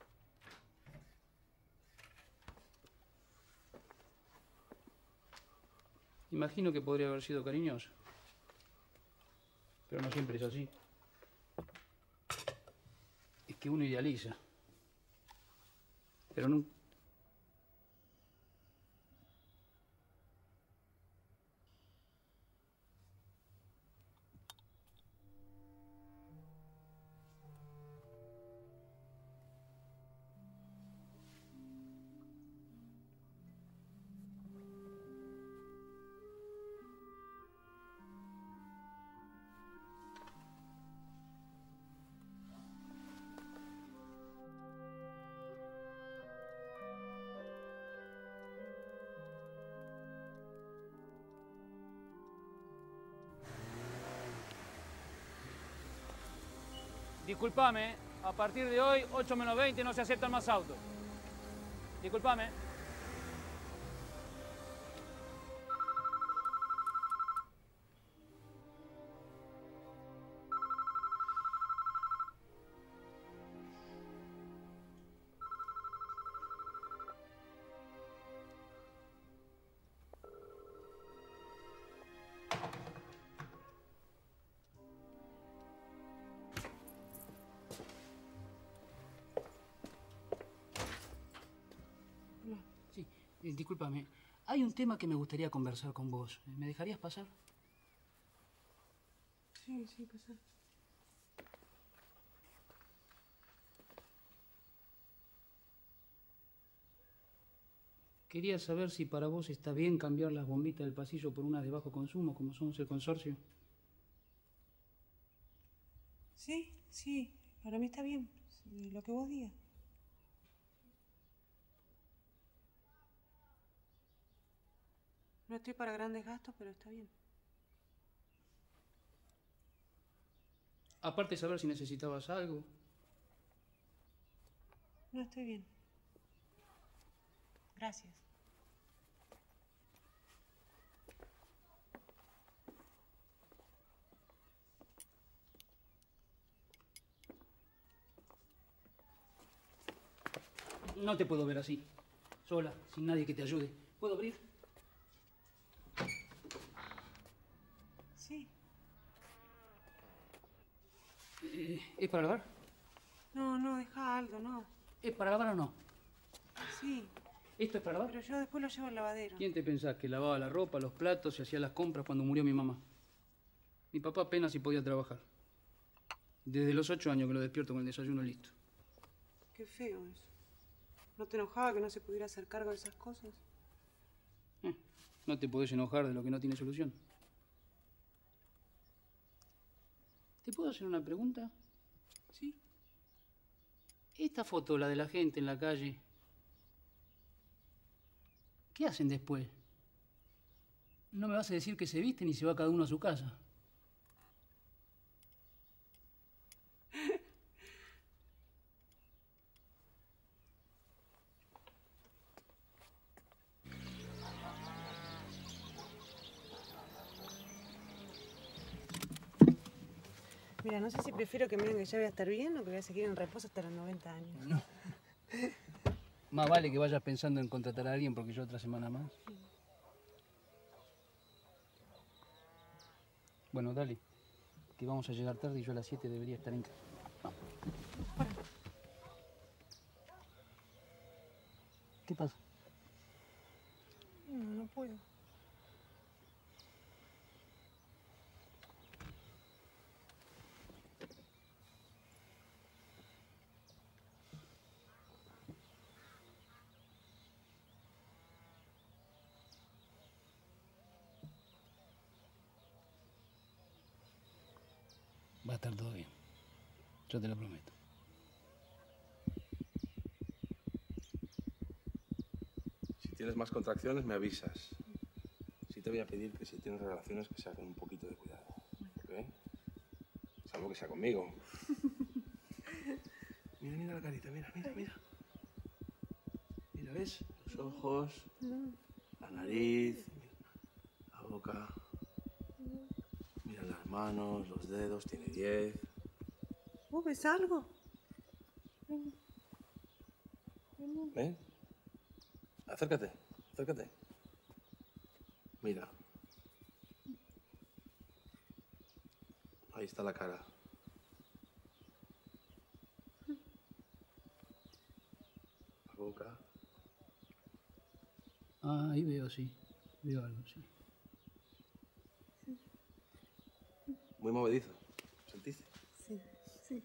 Imagino que podría haber sido cariñosa. Pero no siempre es así. Es que uno idealiza. Pero no. Disculpame, a partir de hoy, 8 menos 20, no se aceptan más autos. Disculpame. Discúlpame, hay un tema que me gustaría conversar con vos. ¿Me dejarías pasar? Sí, sí, pasa. Quería saber si para vos está bien cambiar las bombitas del pasillo por unas de bajo consumo, como somos el consorcio. Sí, sí, para mí está bien. Lo que vos digas. No estoy para grandes gastos, pero está bien. Aparte, saber si necesitabas algo. No estoy bien. Gracias. No te puedo ver así, sola, sin nadie que te ayude. ¿Puedo abrir? Sí. Eh, ¿Es para lavar? No, no, deja algo, no. ¿Es para lavar o no? Sí, ¿Esto es para lavar? pero yo después lo llevo al lavadero. ¿Quién te pensás que lavaba la ropa, los platos y hacía las compras cuando murió mi mamá? Mi papá apenas si podía trabajar. Desde los ocho años que lo despierto con el desayuno listo. Qué feo eso. ¿No te enojaba que no se pudiera hacer cargo de esas cosas? No te podés enojar de lo que no tiene solución. ¿Te puedo hacer una pregunta? Sí. Esta foto, la de la gente en la calle, ¿qué hacen después? No me vas a decir que se visten y se va cada uno a su casa. Mira, no sé si prefiero que me digan que ya voy a estar bien o que voy a seguir en reposo hasta los 90 años. (laughs) Más vale que vayas pensando en contratar a alguien porque yo otra semana más. Bueno, dale. Que vamos a llegar tarde y yo a las 7 debería estar en casa. ¿Qué pasa? No, no puedo. Va a estar todo bien. Yo te lo prometo. Si tienes más contracciones, me avisas. Sí te voy a pedir que si tienes relaciones, que sea con un poquito de cuidado. ¿Ok? Salvo que sea conmigo. (laughs) Mira, mira la carita, mira, mira, mira. Mira, ¿ves? Los ojos, la nariz, la boca. Mira las manos, los dedos, tiene 10. ¿Vos ves algo? ¿Ven? Acércate, acércate. Mira. Ahí está la cara. La boca. Ah, ahí veo, sí. Veo algo, sí. Muy movedizo. ¿Sentiste? Sí, sí.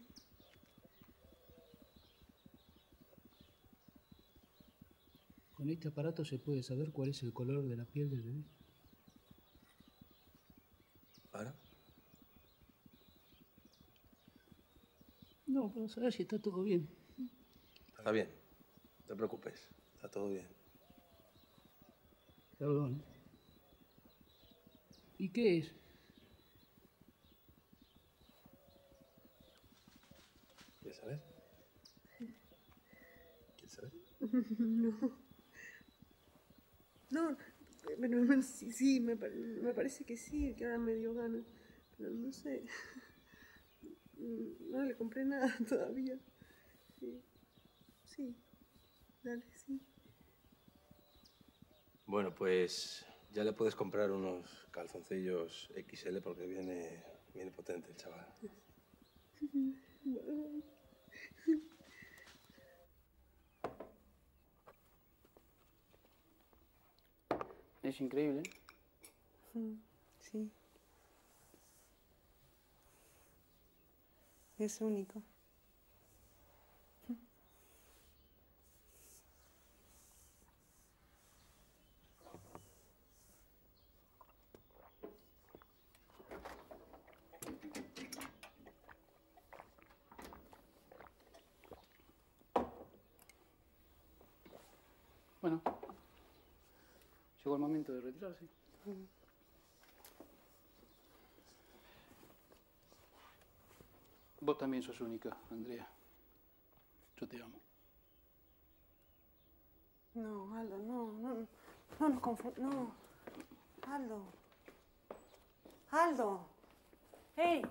Con este aparato se puede saber cuál es el color de la piel del bebé. ¿Ahora? No, para saber si está todo bien. Está bien. No te preocupes. Está todo bien. Perdón. ¿Y qué es? ¿Quieres saber? ¿Quieres saber? (laughs) No. No, pero no, sí, sí, me, me parece que sí, que ahora me dio ganas. Pero no sé. (laughs) No le compré nada (laughs) todavía. Sí. Sí. Dale, sí. Bueno, pues ya le puedes comprar unos calzoncillos XL porque viene, viene potente el chaval. (laughs) Es increíble. Sí. Es único. Bueno, llegó el momento de retirarse. Vos también sos única, Andrea. Yo te amo. No, Aldo, no, no, no nos confundamos, no. Aldo. Aldo. ¡Hey!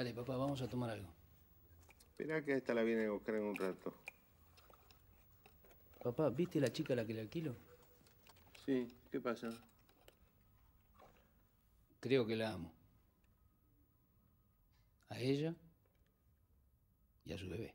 Dale, papá, vamos a tomar algo. Esperá que a esta la viene a buscar en un rato. Papá, ¿viste la chica a la que le alquilo? Sí, ¿qué pasa? Creo que la amo. A ella y a su bebé.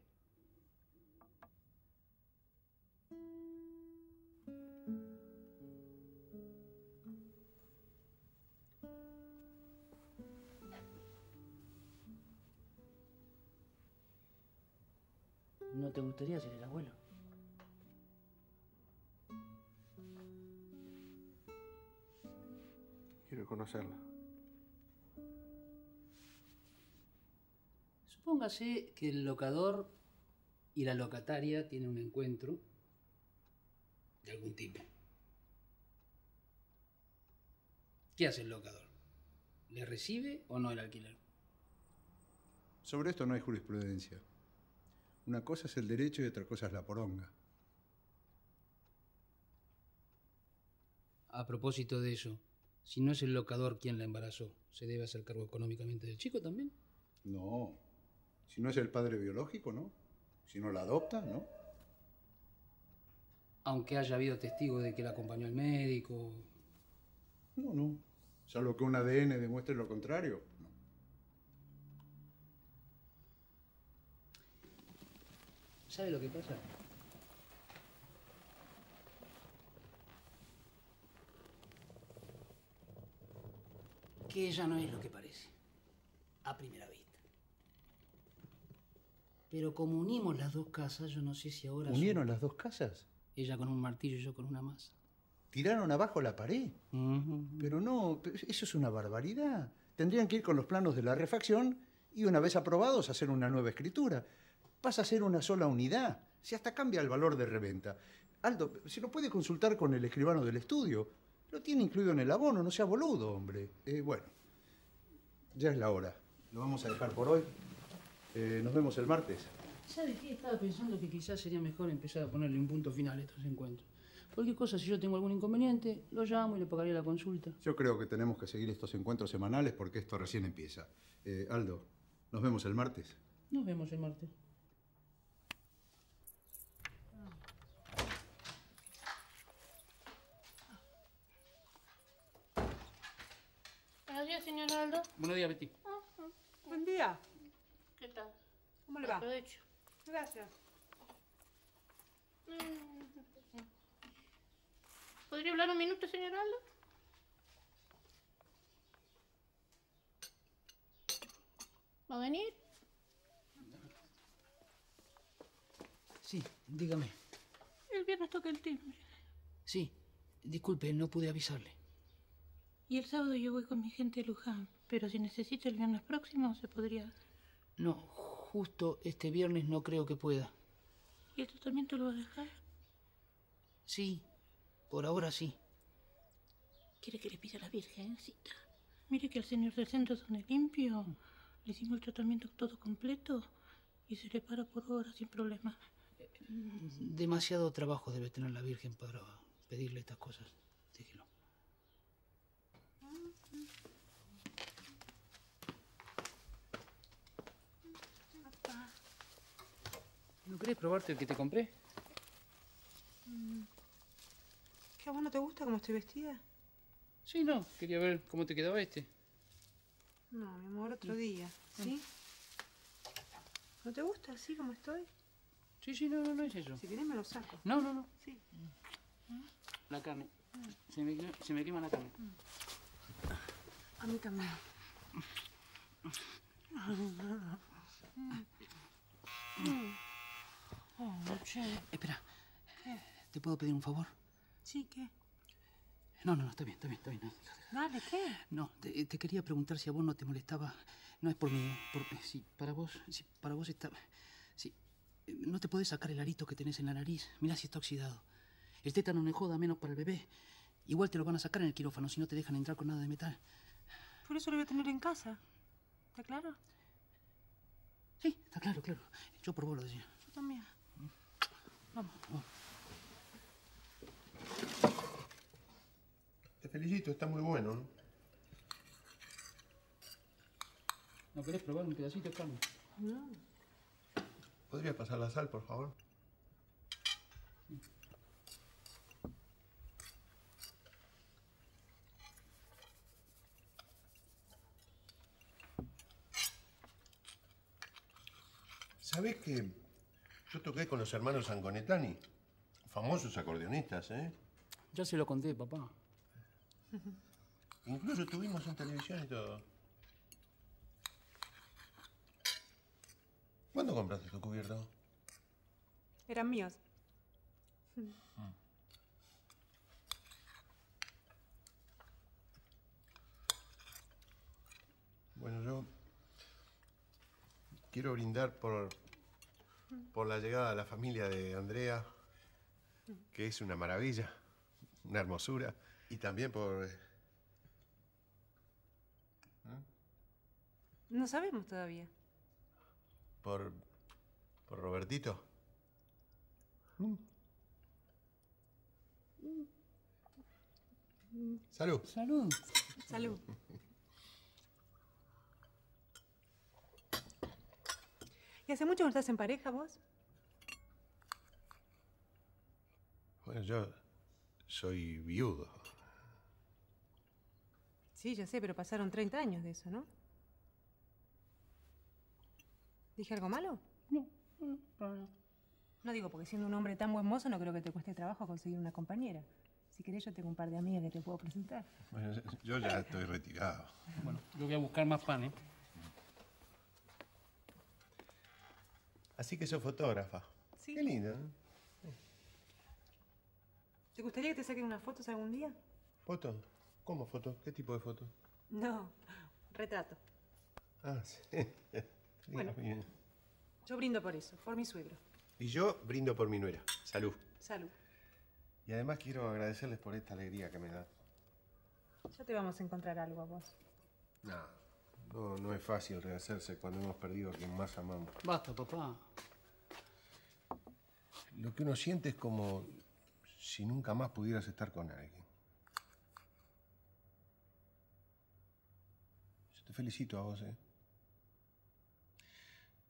¿No te gustaría ser el abuelo? Quiero conocerla. Supóngase que el locador y la locataria tienen un encuentro de algún tipo. ¿Qué hace el locador? ¿Le recibe o no el alquiler? Sobre esto no hay jurisprudencia. Una cosa es el derecho y otra cosa es la poronga. A propósito de eso, si no es el locador quien la embarazó, ¿se debe hacer cargo económicamente del chico también? No. Si no es el padre biológico, ¿no? Si no la adopta, ¿no? Aunque haya habido testigos de que la acompañó al médico. No, no. Salvo que un ADN demuestre lo contrario. No. ¿Sabe lo que pasa? Que ella no es lo que parece. A primera vista. Pero como unimos las dos casas, yo no sé si ahora... son- ¿Unieron las dos casas? Ella con un martillo y yo con una masa. ¿Tiraron abajo la pared? Pero no, pero eso es una barbaridad. Tendrían que ir con los planos de la refacción y una vez aprobados hacer una nueva escritura. Pasa a ser una sola unidad. Si hasta cambia el valor de reventa. Aldo, si lo puede consultar con el escribano del estudio. Lo tiene incluido en el abono, no sea boludo, hombre. Eh, bueno, ya es la hora. Lo vamos a dejar por hoy. Eh, nos vemos el martes. ¿Sabe qué? Estaba pensando que quizás sería mejor empezar a ponerle un punto final a estos encuentros. Cualquier cosa, si yo tengo algún inconveniente, lo llamo y le pagaría la consulta. Yo creo que tenemos que seguir estos encuentros semanales porque esto recién empieza. Eh, Aldo, nos vemos el martes. Nos vemos el martes. Buenos días, señor Aldo. Buenos días, Betty. Buen día. ¿Qué tal? ¿Cómo le va? Aprovecho. Gracias. Mm. ¿Podría hablar un minuto, señor Aldo? ¿Va a venir? Sí, dígame. El viernes toca el timbre. Sí, disculpe, no pude avisarle. Y el sábado yo voy con mi gente a Luján. Pero si necesita el viernes próximo, se podría. No, justo este viernes no creo que pueda. ¿Y el tratamiento lo va a dejar? Sí, por ahora sí. ¿Quiere que le pida a la Virgencita? Mire que al señor del centro donde limpio le hicimos el tratamiento todo completo y se le para por hora sin problema. Demasiado trabajo debe tener la Virgen para pedirle estas cosas. ¿No querés probarte el que te compré? Mm. ¿Qué a vos no te gusta cómo estoy vestida? Sí, no. Quería ver cómo te quedaba este. No, mi amor, otro día. ¿Sí? ¿No te gusta así como estoy? Sí, sí, no, no, no es eso. Si querés me lo saco. No, no, no. Sí. La carne. Se me, se me quema la carne. A mí también. (laughs) Oh, che. Espera, ¿Qué? ¿te puedo pedir un favor? Sí, ¿qué? No, no, no, está bien, está bien, está bien. no. Dale, ¿qué? No, te, te quería preguntar si a vos no te molestaba. No es por mí, por, si para vos, si para vos está. Si, eh, no te podés sacar el arito que tenés en la nariz. Mirá si está oxidado. El tétano no es joda, menos para el bebé. Igual te lo van a sacar en el quirófano si no te dejan entrar con nada de metal. Por eso lo voy a tener en casa. ¿Está claro? Sí, está claro, claro. Yo por vos lo decía. Yo también. Vamos. Te felicito, está muy bueno. ¿no? ¿No querés probar un pedacito carne? No. ¿Podría pasar la sal, por favor? ¿Sabés que yo toqué con los hermanos Anconetani? Famosos acordeonistas, ¿eh? Ya se lo conté, papá. Incluso estuvimos en televisión y todo. ¿Cuándo compraste tu cubierto? Eran míos. Bueno, yo quiero brindar por, por la llegada de la familia de Andrea que es una maravilla, una hermosura, y también por... eh, No sabemos todavía. por... por Robertito. Salud. Salud. Salud. (laughs) ¿Y hace mucho no estás en pareja vos? Bueno, yo soy viudo. Sí, ya sé, pero pasaron 30 años de eso, ¿no? ¿Dije algo malo? No, no, no. No digo, porque siendo un hombre tan buen mozo no creo que te cueste trabajo conseguir una compañera. Si querés, yo tengo un par de amigas que te puedo presentar. Bueno, yo ya estoy retirado. Bueno, yo voy a buscar más pan, ¿eh? Así que sos fotógrafa. Sí. Qué lindo. ¿no? ¿Te gustaría que te saquen unas fotos algún día? ¿Foto? ¿Cómo foto? ¿Qué tipo de foto? No, retrato. Ah, sí. (laughs) Bueno. bien. Yo brindo por eso, por mi suegro. Y yo brindo por mi nuera. Salud. Salud. Y además quiero agradecerles por esta alegría que me da. Ya te vamos a encontrar algo a vos. No, no, no es fácil rehacerse cuando hemos perdido a quien más amamos. Basta, papá. Lo que uno siente es como si nunca más pudieras estar con alguien. Yo te felicito a vos, ¿eh?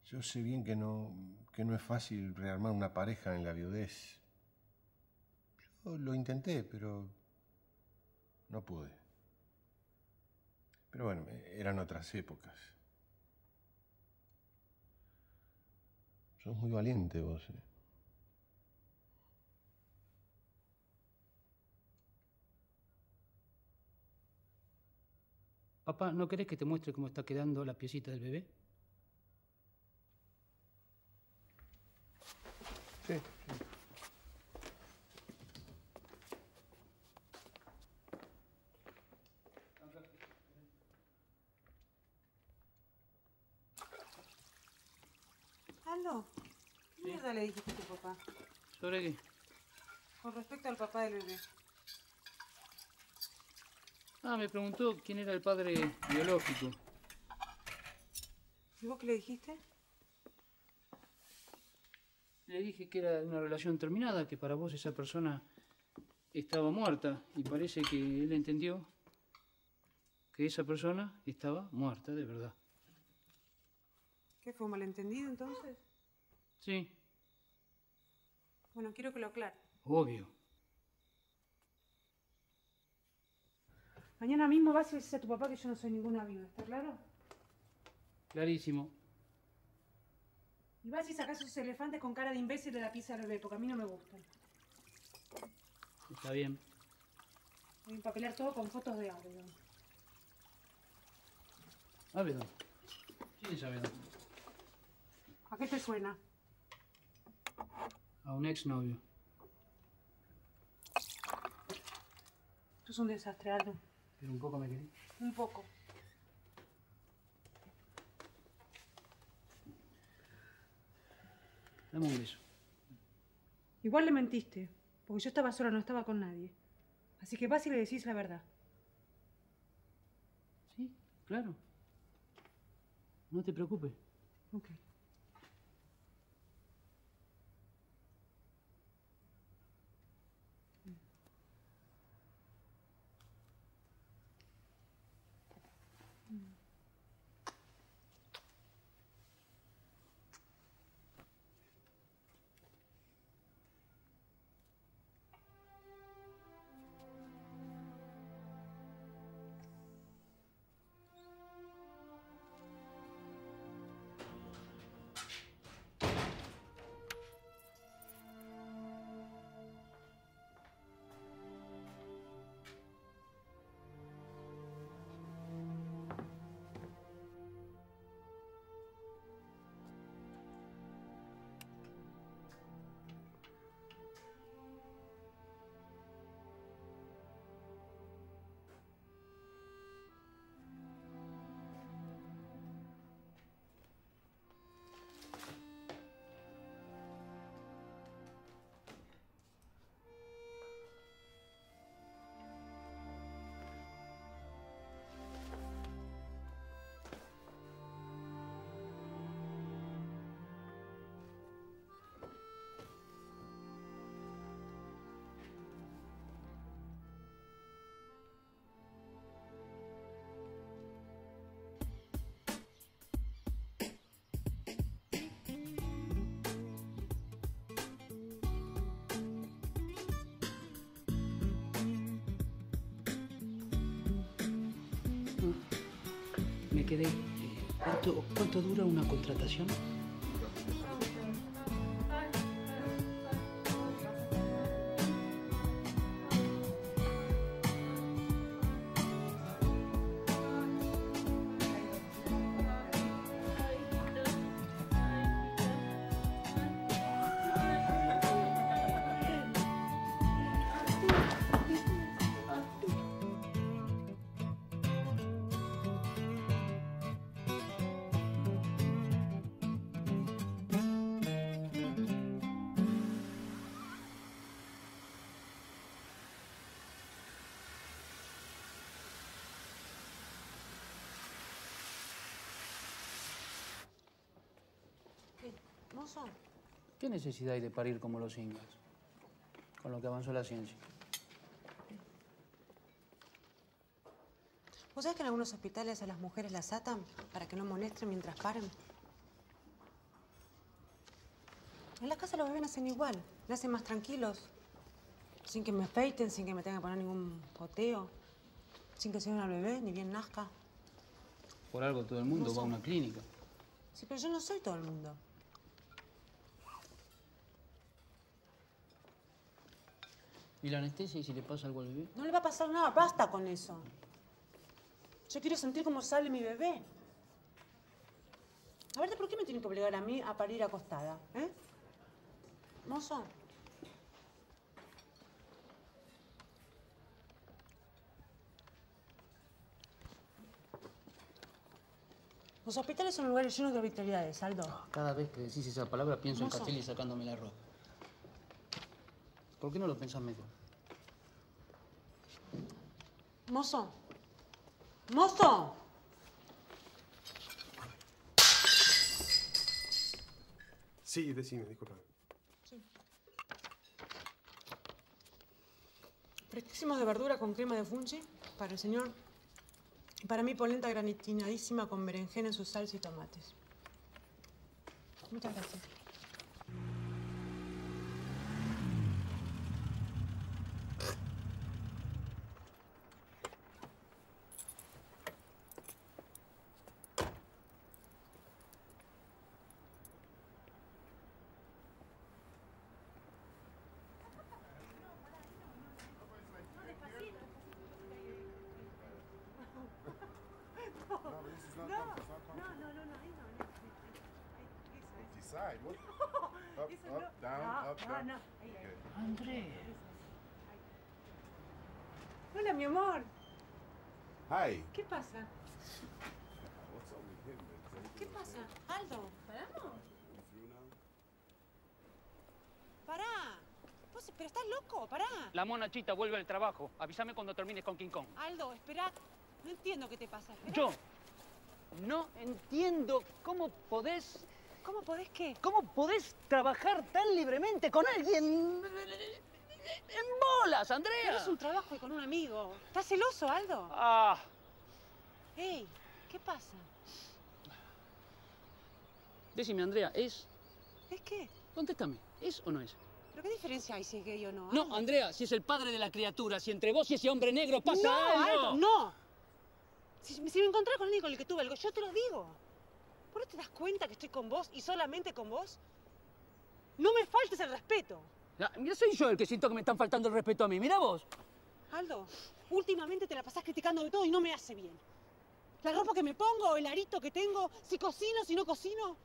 Yo sé bien que no, que no es fácil rearmar una pareja en la viudez. Yo lo intenté, pero no pude. Pero bueno, eran otras épocas. Sos muy valiente vos, ¿eh? Papá, ¿no querés que te muestre cómo está quedando la piecita del bebé? Sí. Aldo, ¿qué mierda le dijiste a tu papá? ¿Sobre qué? Con respecto al papá del bebé. Ah, me preguntó quién era el padre biológico. ¿Y vos qué le dijiste? Le dije que era una relación terminada, que para vos esa persona estaba muerta. Y parece que él entendió que esa persona estaba muerta de verdad. ¿Qué fue un malentendido entonces? Sí, Bueno, quiero que lo aclare. obvio. Mañana mismo vas y dices a tu papá que yo no soy ninguna viuda, ¿está claro? Clarísimo. Y vas y sacás esos elefantes con cara de imbécil de la pieza del bebé, porque a mí no me gustan. Está bien. Voy a empapelar todo con fotos de Abedón. Abedón. ¿Quién es Abedón? ¿A qué te suena? A un exnovio. Tú es un desastre, Aldo. Pero un poco me quedé. Un poco. Dame un beso. Igual le mentiste, porque yo estaba sola, no estaba con nadie. Así que vas y le decís la verdad. Sí, claro. No te preocupes. Ok. Quedé. eh, ¿Cuánto, cuánto dura una contratación? ¿Qué necesidad hay de parir como los incas? Con lo que avanzó la ciencia. ¿vos sabés que en algunos hospitales a las mujeres las atan para que no molesten mientras paren? En la casa los bebés nacen igual, nacen más tranquilos. Sin que me afeiten, sin que me tengan que poner ningún poteo. Sin que se vean al bebé, ni bien nazca. Por algo todo el mundo va a una clínica. Sí, pero yo no soy todo el mundo. ¿Y la anestesia y si le pasa algo al bebé? No le va a pasar nada, basta con eso. Yo quiero sentir cómo sale mi bebé. A ver, ¿por qué me tienen que obligar a mí a parir acostada? ¿Eh? Mozo. Los hospitales son lugares llenos de arbitrariedades, Aldo. Cada vez que decís esa palabra pienso en Mozo. Castelli sacándome la ropa. ¿Por qué no lo pensás mejor? Mozo. Mozo. Sí, decime, disculpa. Fresquísimos de verdura con crema de fungi para el señor. Y para mí polenta granitinadísima con berenjena en su salsa y tomates. Muchas gracias. No, but this is not No, comfortable. It's not no, comfortable. no, no, no, ahí no. no. Decide. What? Up, Eso up, no. down, No, up, no, down. no. Ahí, ahí. Okay. Andrés. Hola, mi amor. Hi. ¿Qué pasa? ¿Qué pasa? Aldo, ¿paramos? Pará. Vos, pero estás loco, pará. La mona chita vuelve al trabajo. Avísame cuando termines con King Kong. Aldo, espera. No entiendo qué te pasa. Esperá. Yo no entiendo cómo podés... ¿Cómo podés qué? ¿Cómo podés trabajar tan libremente con alguien en bolas, Andrea? Pero es un trabajo y con un amigo. ¿Estás celoso, Aldo? Ah, Ey, ¿qué pasa? Decime, Andrea, ¿es? ¿Es qué? Contéstame, ¿es o no es? ¿Pero qué diferencia hay si es gay o no? no, Andrea, si es el padre de la criatura, si entre vos y ese hombre negro pasa no, algo. Aldo, no. Si, si me encontrás con alguien con el que tuve algo, yo te lo digo. ¿Por qué te das cuenta que estoy con vos y solamente con vos? No me faltes el respeto. Ya, soy yo el que siento que me están faltando el respeto a mí. Mira vos. Aldo, últimamente te la pasás criticando de todo y no me hace bien. La ropa que me pongo, el arito que tengo, si cocino, si no cocino.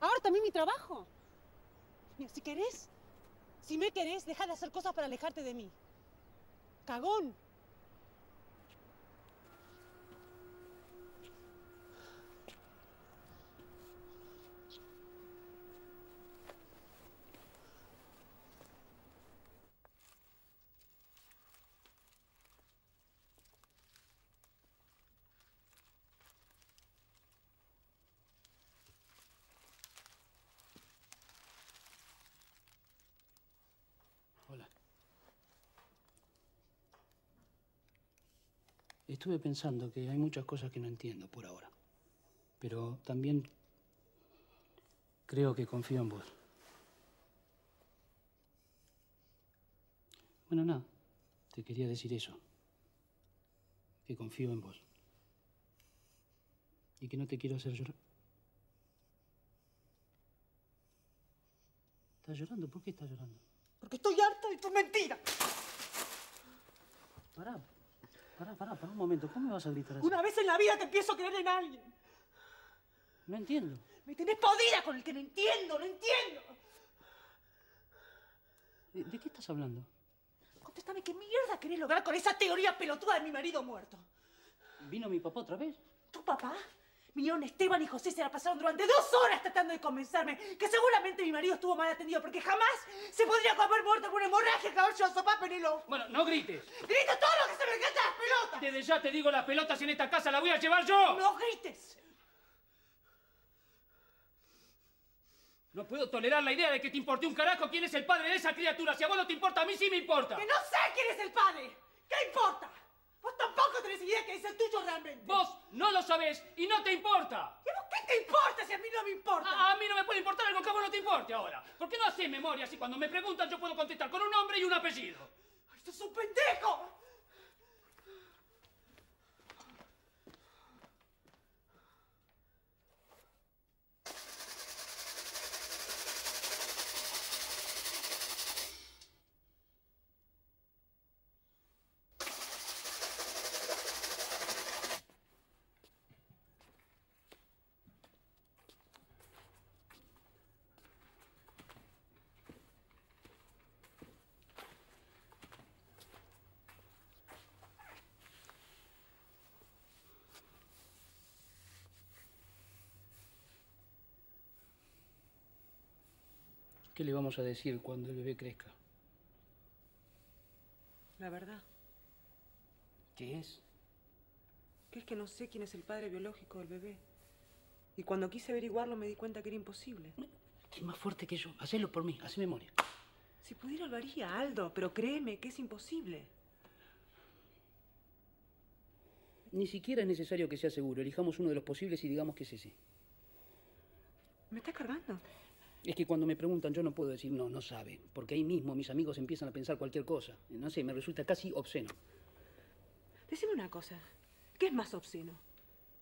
Ahora también mi trabajo. Mira, si querés, si me querés, deja de hacer cosas para alejarte de mí. Cagón. Hola. Estuve pensando que hay muchas cosas que no entiendo por ahora. Pero también creo que confío en vos. Bueno, nada. Te quería decir eso. Que confío en vos. Y que no te quiero hacer llorar. ¿Estás llorando? ¿Por qué estás llorando? Porque estoy harta de tu mentira. Pará, pará, pará, pará un momento. ¿Cómo me vas a gritar así? Una vez en la vida te empiezo a creer en alguien. No entiendo. Me tenés podrida con el que no entiendo, no entiendo. ¿De, de qué estás hablando? Contéstame, ¿qué mierda querés lograr con esa teoría pelotuda de mi marido muerto? ¿Vino mi papá otra vez? ¿Tu papá? Vinieron Esteban y José, se la pasaron durante dos horas tratando de convencerme que seguramente mi marido estuvo mal atendido porque jamás se podría haber muerto por una hemorragia caballo de sopa Penelo. Bueno, no grites. ¡Grita todo lo que se me canta las pelotas! Desde ya te digo, las pelotas en esta casa las voy a llevar yo. ¡No grites! No puedo tolerar la idea de que te importe un carajo quién es el padre de esa criatura. Si a vos no te importa, a mí sí me importa. ¡Que no sé quién es el padre! ¿Qué importa? Vos tampoco tenés idea que es el tuyo realmente. Vos no lo sabés y no te importa. ¿Y a vos qué te importa si a mí no me importa? A, a mí no me puede importar algo que a vos no te importe ahora. ¿Por qué no haces memoria así cuando me preguntan yo puedo contestar con un nombre y un apellido? ¡Ay, ¡Esto es un pendejo! ¿Qué le vamos a decir cuando el bebé crezca? La verdad, ¿Qué es? que es que no sé quién es el padre biológico del bebé. Y cuando quise averiguarlo me di cuenta que era imposible. Es más fuerte que yo. Hacelo por mí, haz memoria. Si pudiera lo haría, Aldo, pero créeme que es imposible. Ni siquiera es necesario que sea seguro. Elijamos uno de los posibles y digamos que es ese. ¿Me estás cargando? Es que cuando me preguntan yo no puedo decir no, no sabe. Porque ahí mismo mis amigos empiezan a pensar cualquier cosa. No sé, me resulta casi obsceno. Decime una cosa. ¿Qué es más obsceno?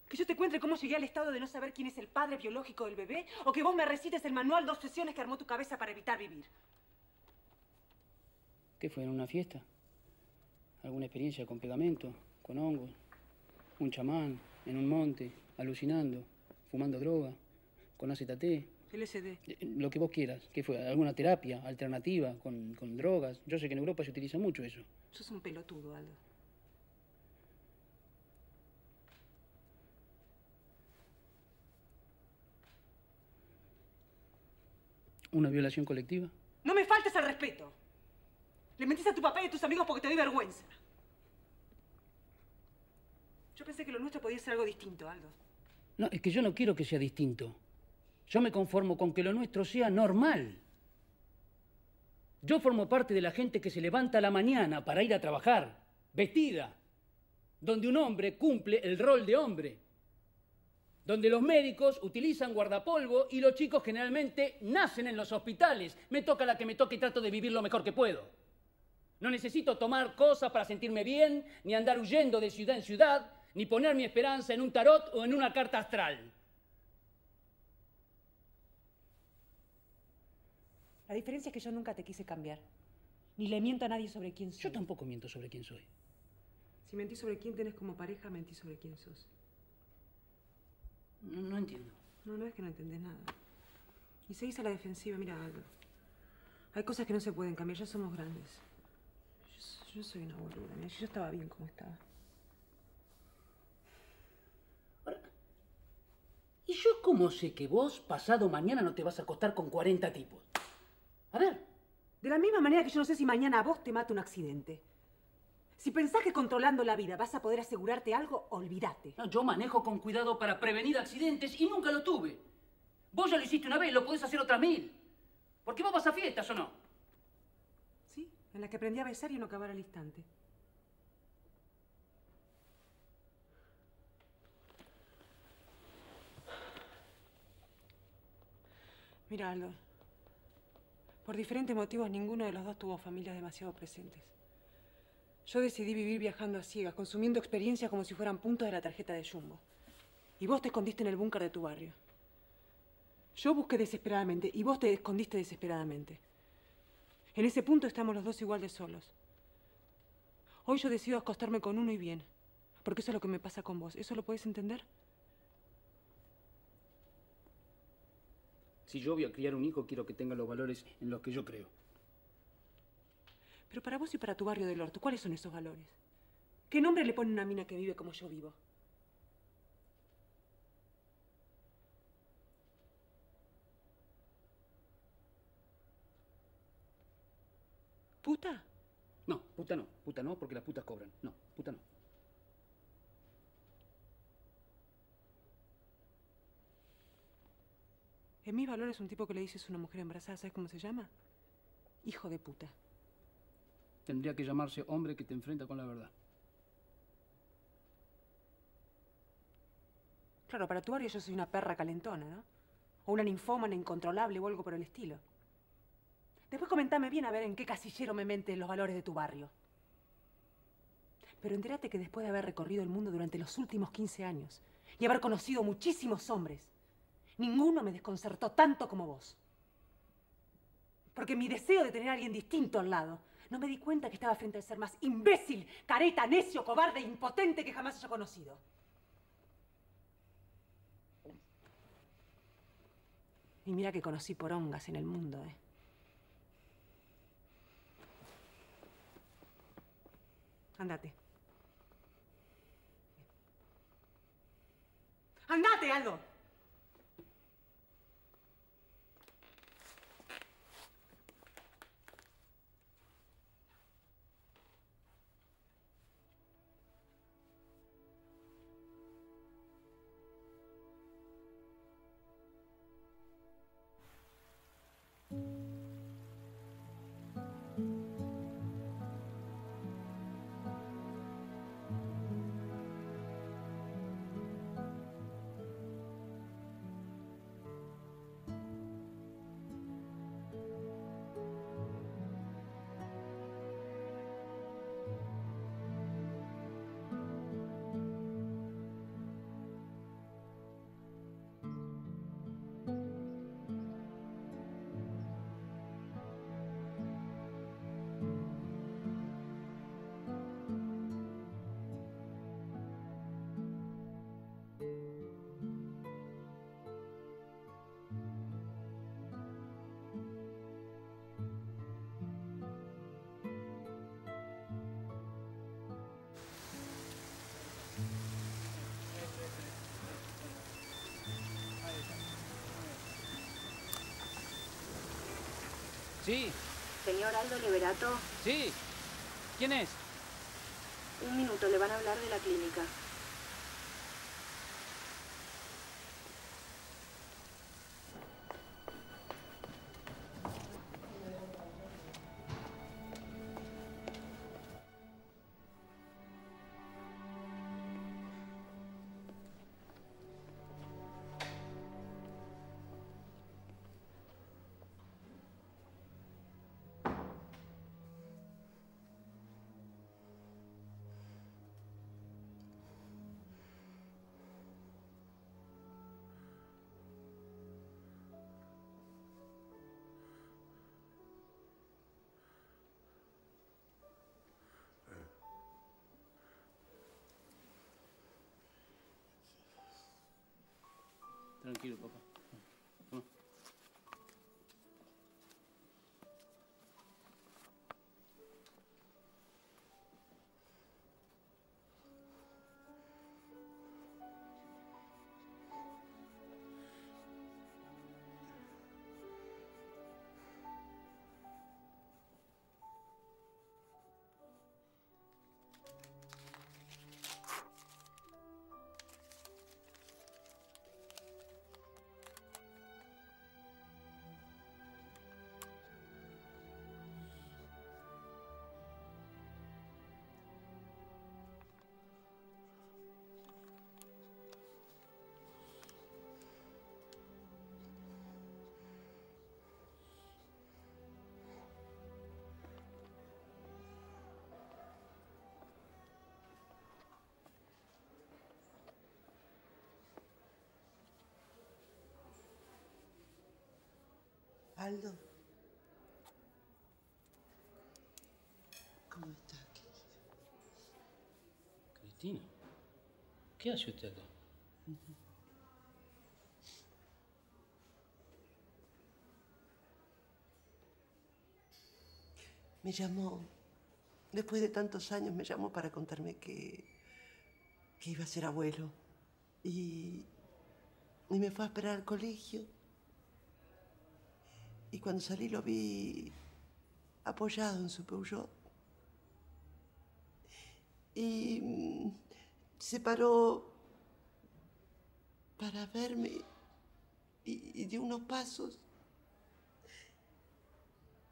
¿Que yo te cuente cómo llegué al estado de no saber quién es el padre biológico del bebé? ¿O que vos me recites el manual de obsesiones que armó tu cabeza para evitar vivir? ¿Qué fue? ¿En una fiesta? ¿Alguna experiencia con pegamento? ¿Con hongos? ¿Un chamán? ¿En un monte? ¿Alucinando? ¿Fumando droga? ¿Con AZT? LSD. Eh, Lo que vos quieras. ¿Qué fue? ¿Alguna terapia alternativa con, con drogas? Yo sé que en Europa se utiliza mucho eso. Sos un pelotudo, Aldo. ¿Una violación colectiva? No me faltes el respeto. Le mentiste a tu papá y a tus amigos porque te doy vergüenza. Yo pensé que lo nuestro podía ser algo distinto, Aldo. No, es que yo no quiero que sea distinto. Yo me conformo con que lo nuestro sea normal. Yo formo parte de la gente que se levanta a la mañana para ir a trabajar, vestida, donde un hombre cumple el rol de hombre, donde los médicos utilizan guardapolvo y los chicos generalmente nacen en los hospitales. Me toca la que me toque y trato de vivir lo mejor que puedo. No necesito tomar cosas para sentirme bien, ni andar huyendo de ciudad en ciudad, ni poner mi esperanza en un tarot o en una carta astral. La diferencia es que yo nunca te quise cambiar. Ni le miento a nadie sobre quién soy. Yo tampoco miento sobre quién soy. Si mentís sobre quién tenés como pareja, mentís sobre quién sos. No, no entiendo. No, no es que no entendés nada. Y seguís a la defensiva, mira, Aldo. Hay cosas que no se pueden cambiar, ya somos grandes. Yo, yo soy una boluda, mira, yo estaba bien como estaba. ¿Y yo cómo sé que vos, pasado mañana, no te vas a acostar con 40 tipos? A ver. De la misma manera que yo no sé si mañana a vos te mata un accidente. Si pensás que controlando la vida vas a poder asegurarte algo, olvídate. No, yo manejo con cuidado para prevenir accidentes y nunca lo tuve. Vos ya lo hiciste una vez, lo podés hacer otra mil. ¿Por qué vos vas a fiestas o no? Sí, en la que aprendí a besar y no acabar al instante. Mira, Aldo. Por diferentes motivos, ninguno de los dos tuvo familias demasiado presentes. Yo decidí vivir viajando a ciegas, consumiendo experiencias como si fueran puntos de la tarjeta de Jumbo. Y vos te escondiste en el búnker de tu barrio. Yo busqué desesperadamente y vos te escondiste desesperadamente. En ese punto estamos los dos igual de solos. Hoy yo decido acostarme con uno y bien. Porque eso es lo que me pasa con vos. ¿Eso lo podés entender? Si yo voy a criar un hijo, quiero que tenga los valores en los que yo creo. Pero para vos y para tu barrio del orto, ¿cuáles son esos valores? ¿Qué nombre le pone una mina que vive como yo vivo? ¿Puta? No, puta no, puta no, porque las putas cobran. No, puta no. En mis valores un tipo que le dices a una mujer embarazada, ¿sabes cómo se llama? Hijo de puta. Tendría que llamarse hombre que te enfrenta con la verdad. Claro, para tu barrio yo soy una perra calentona, ¿no? O una ninfómana incontrolable o algo por el estilo. Después comentame bien a ver en qué casillero me meten los valores de tu barrio. Pero entérate que después de haber recorrido el mundo durante los últimos 15 años y haber conocido muchísimos hombres, ninguno me desconcertó tanto como vos. Porque mi deseo de tener a alguien distinto al lado, no me di cuenta que estaba frente al ser más imbécil, careta, necio, cobarde e impotente que jamás haya conocido. Y mira que conocí porongas en el mundo, ¿eh? Andate. ¡Andate, Aldo! Sí, Señor Aldo Liberato, sí. ¿Quién es? un minuto, le van a hablar de la clínica. Tranquilo, papá. Aldo. ¿Cómo está? Cristina, ¿qué hace usted acá? Me llamó, después de tantos años, me llamó para contarme que, que iba a ser abuelo. Y, y me fue a esperar al colegio. Y cuando salí lo vi apoyado en su Peugeot. Y mm, se paró para verme y, y dio unos pasos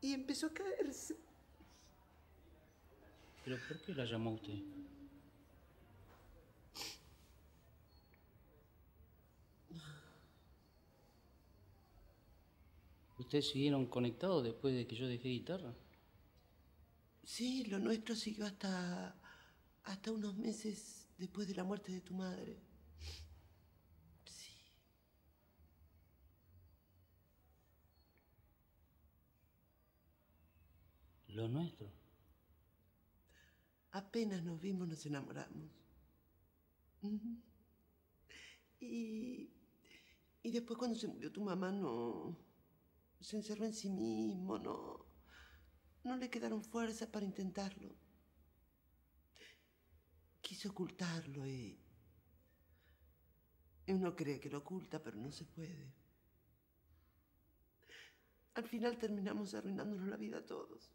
y empezó a caerse. ¿Pero por qué la llamó usted? ¿Ustedes siguieron conectados después de que yo dejé guitarra? Sí, lo nuestro siguió hasta, hasta unos meses después de la muerte de tu madre. ¿Lo nuestro? Apenas nos vimos, nos enamoramos. Y, y después cuando se murió tu mamá, no... Se encerró en sí mismo, no... No le quedaron fuerzas para intentarlo. Quiso ocultarlo y... Uno cree que lo oculta, pero no se puede. Al final terminamos arruinándonos la vida a todos.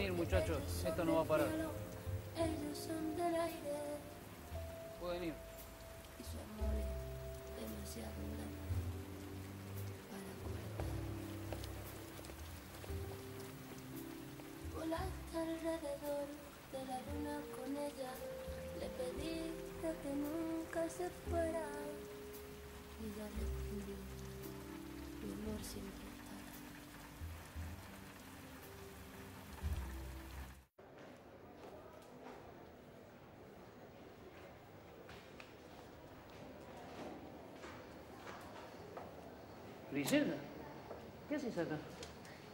Enjaulados. Pueden ir, muchachos. Esto no va a parar. Ellos son del aire Pueden ir. y su amor es demasiado grande para guardar. Volaste alrededor de la luna con ella, le pediste que nunca se fuera y ella respondió, mi amor siempre Griselda, ¿qué haces acá?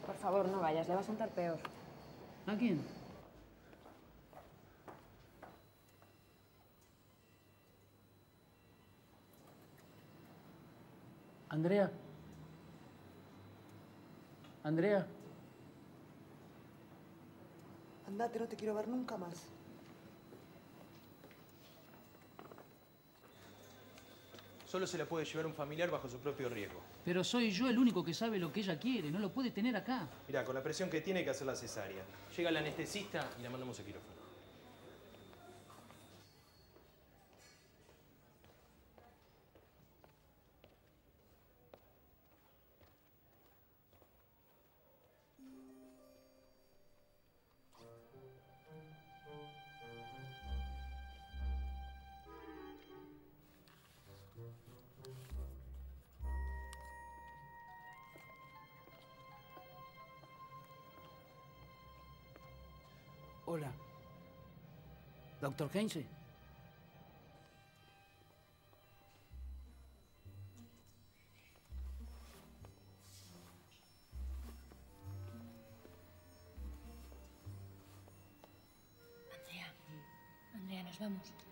Por favor, no vayas, le va a sentar peor. ¿A quién? Andrea. Andrea. Andate, no te quiero ver nunca más. Solo se la puede llevar un familiar bajo su propio riesgo. Pero soy yo el único que sabe lo que ella quiere. No lo puede tener acá. Mira, con la presión que tiene hay que hacer la cesárea. Llega el anestesista y la mandamos a quirófano. ¿Doctor Heinze? Andrea, Andrea, nos vamos.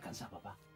干啥？爸爸。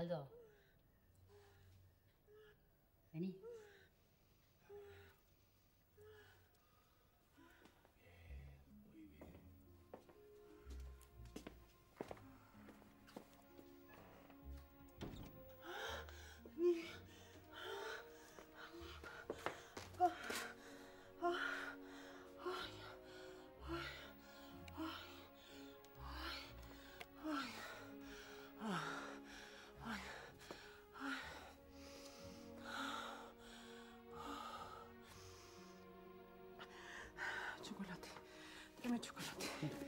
Aldo. Vení. ちゃうかなって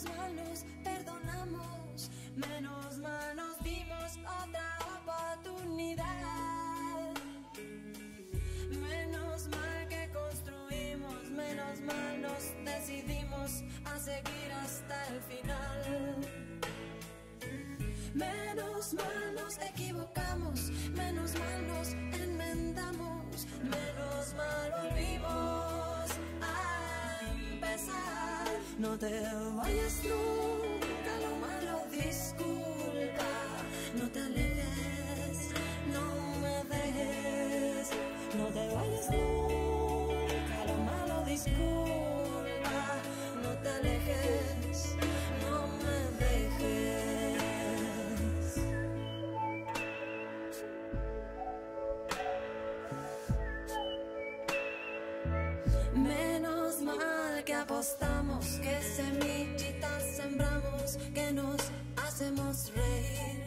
los malos perdonamos, menos mal nos dimos otra oportunidad. Menos mal que construimos, menos mal nos decidimos a seguir hasta el final. Menos mal nos equivocamos, menos mal nos enmendamos, menos mal volvimos a empezar. No te apostamos, que semillitas sembramos, que nos hacemos reír.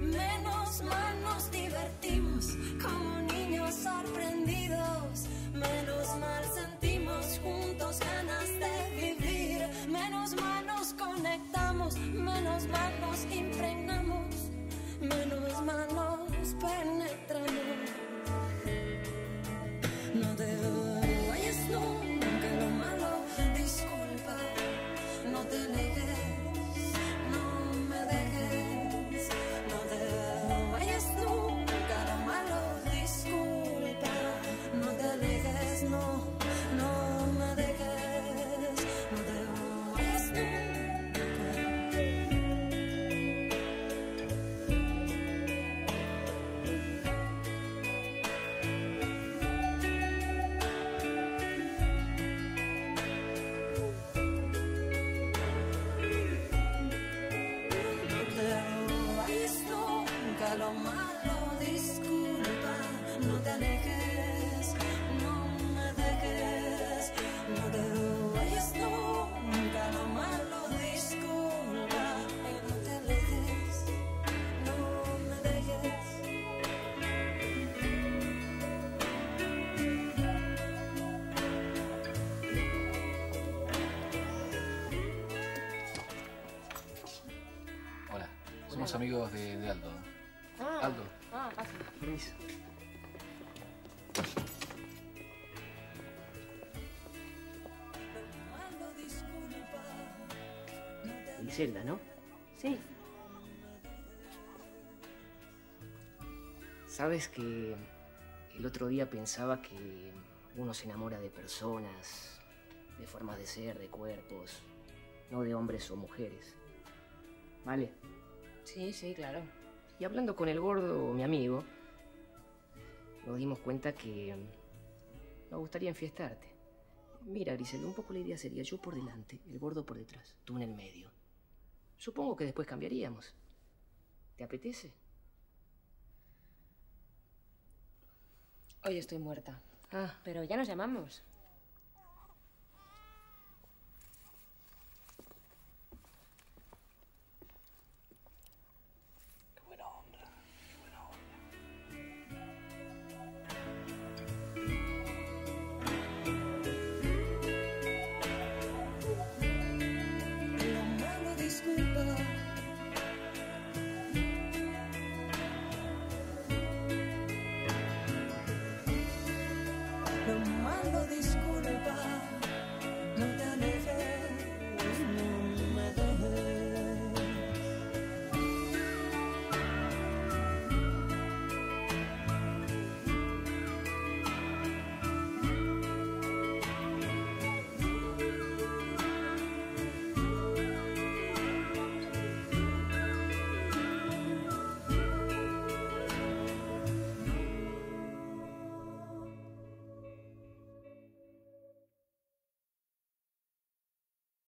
Menos mal nos divertimos como niños sorprendidos. Menos mal sentimos juntos ganas de vivir. Menos mal nos conectamos, menos mal nos impregnamos, menos mal nos penetramos. Amigos de, de Aldo. Ah, Aldo. Ah, pasa. Permiso. Griselda, ¿no? Sí. Sabes que el otro día pensaba que uno se enamora de personas, de formas de ser, de cuerpos, no de hombres o mujeres. ¿Vale? Sí, sí, claro. Y hablando con el gordo, mi amigo, nos dimos cuenta que nos gustaría enfiestarte. Mira, Griselda, un poco la idea sería yo por delante, el gordo por detrás, tú en el medio. Supongo que después cambiaríamos. ¿Te apetece? Hoy estoy muerta. Ah. Pero ya nos llamamos.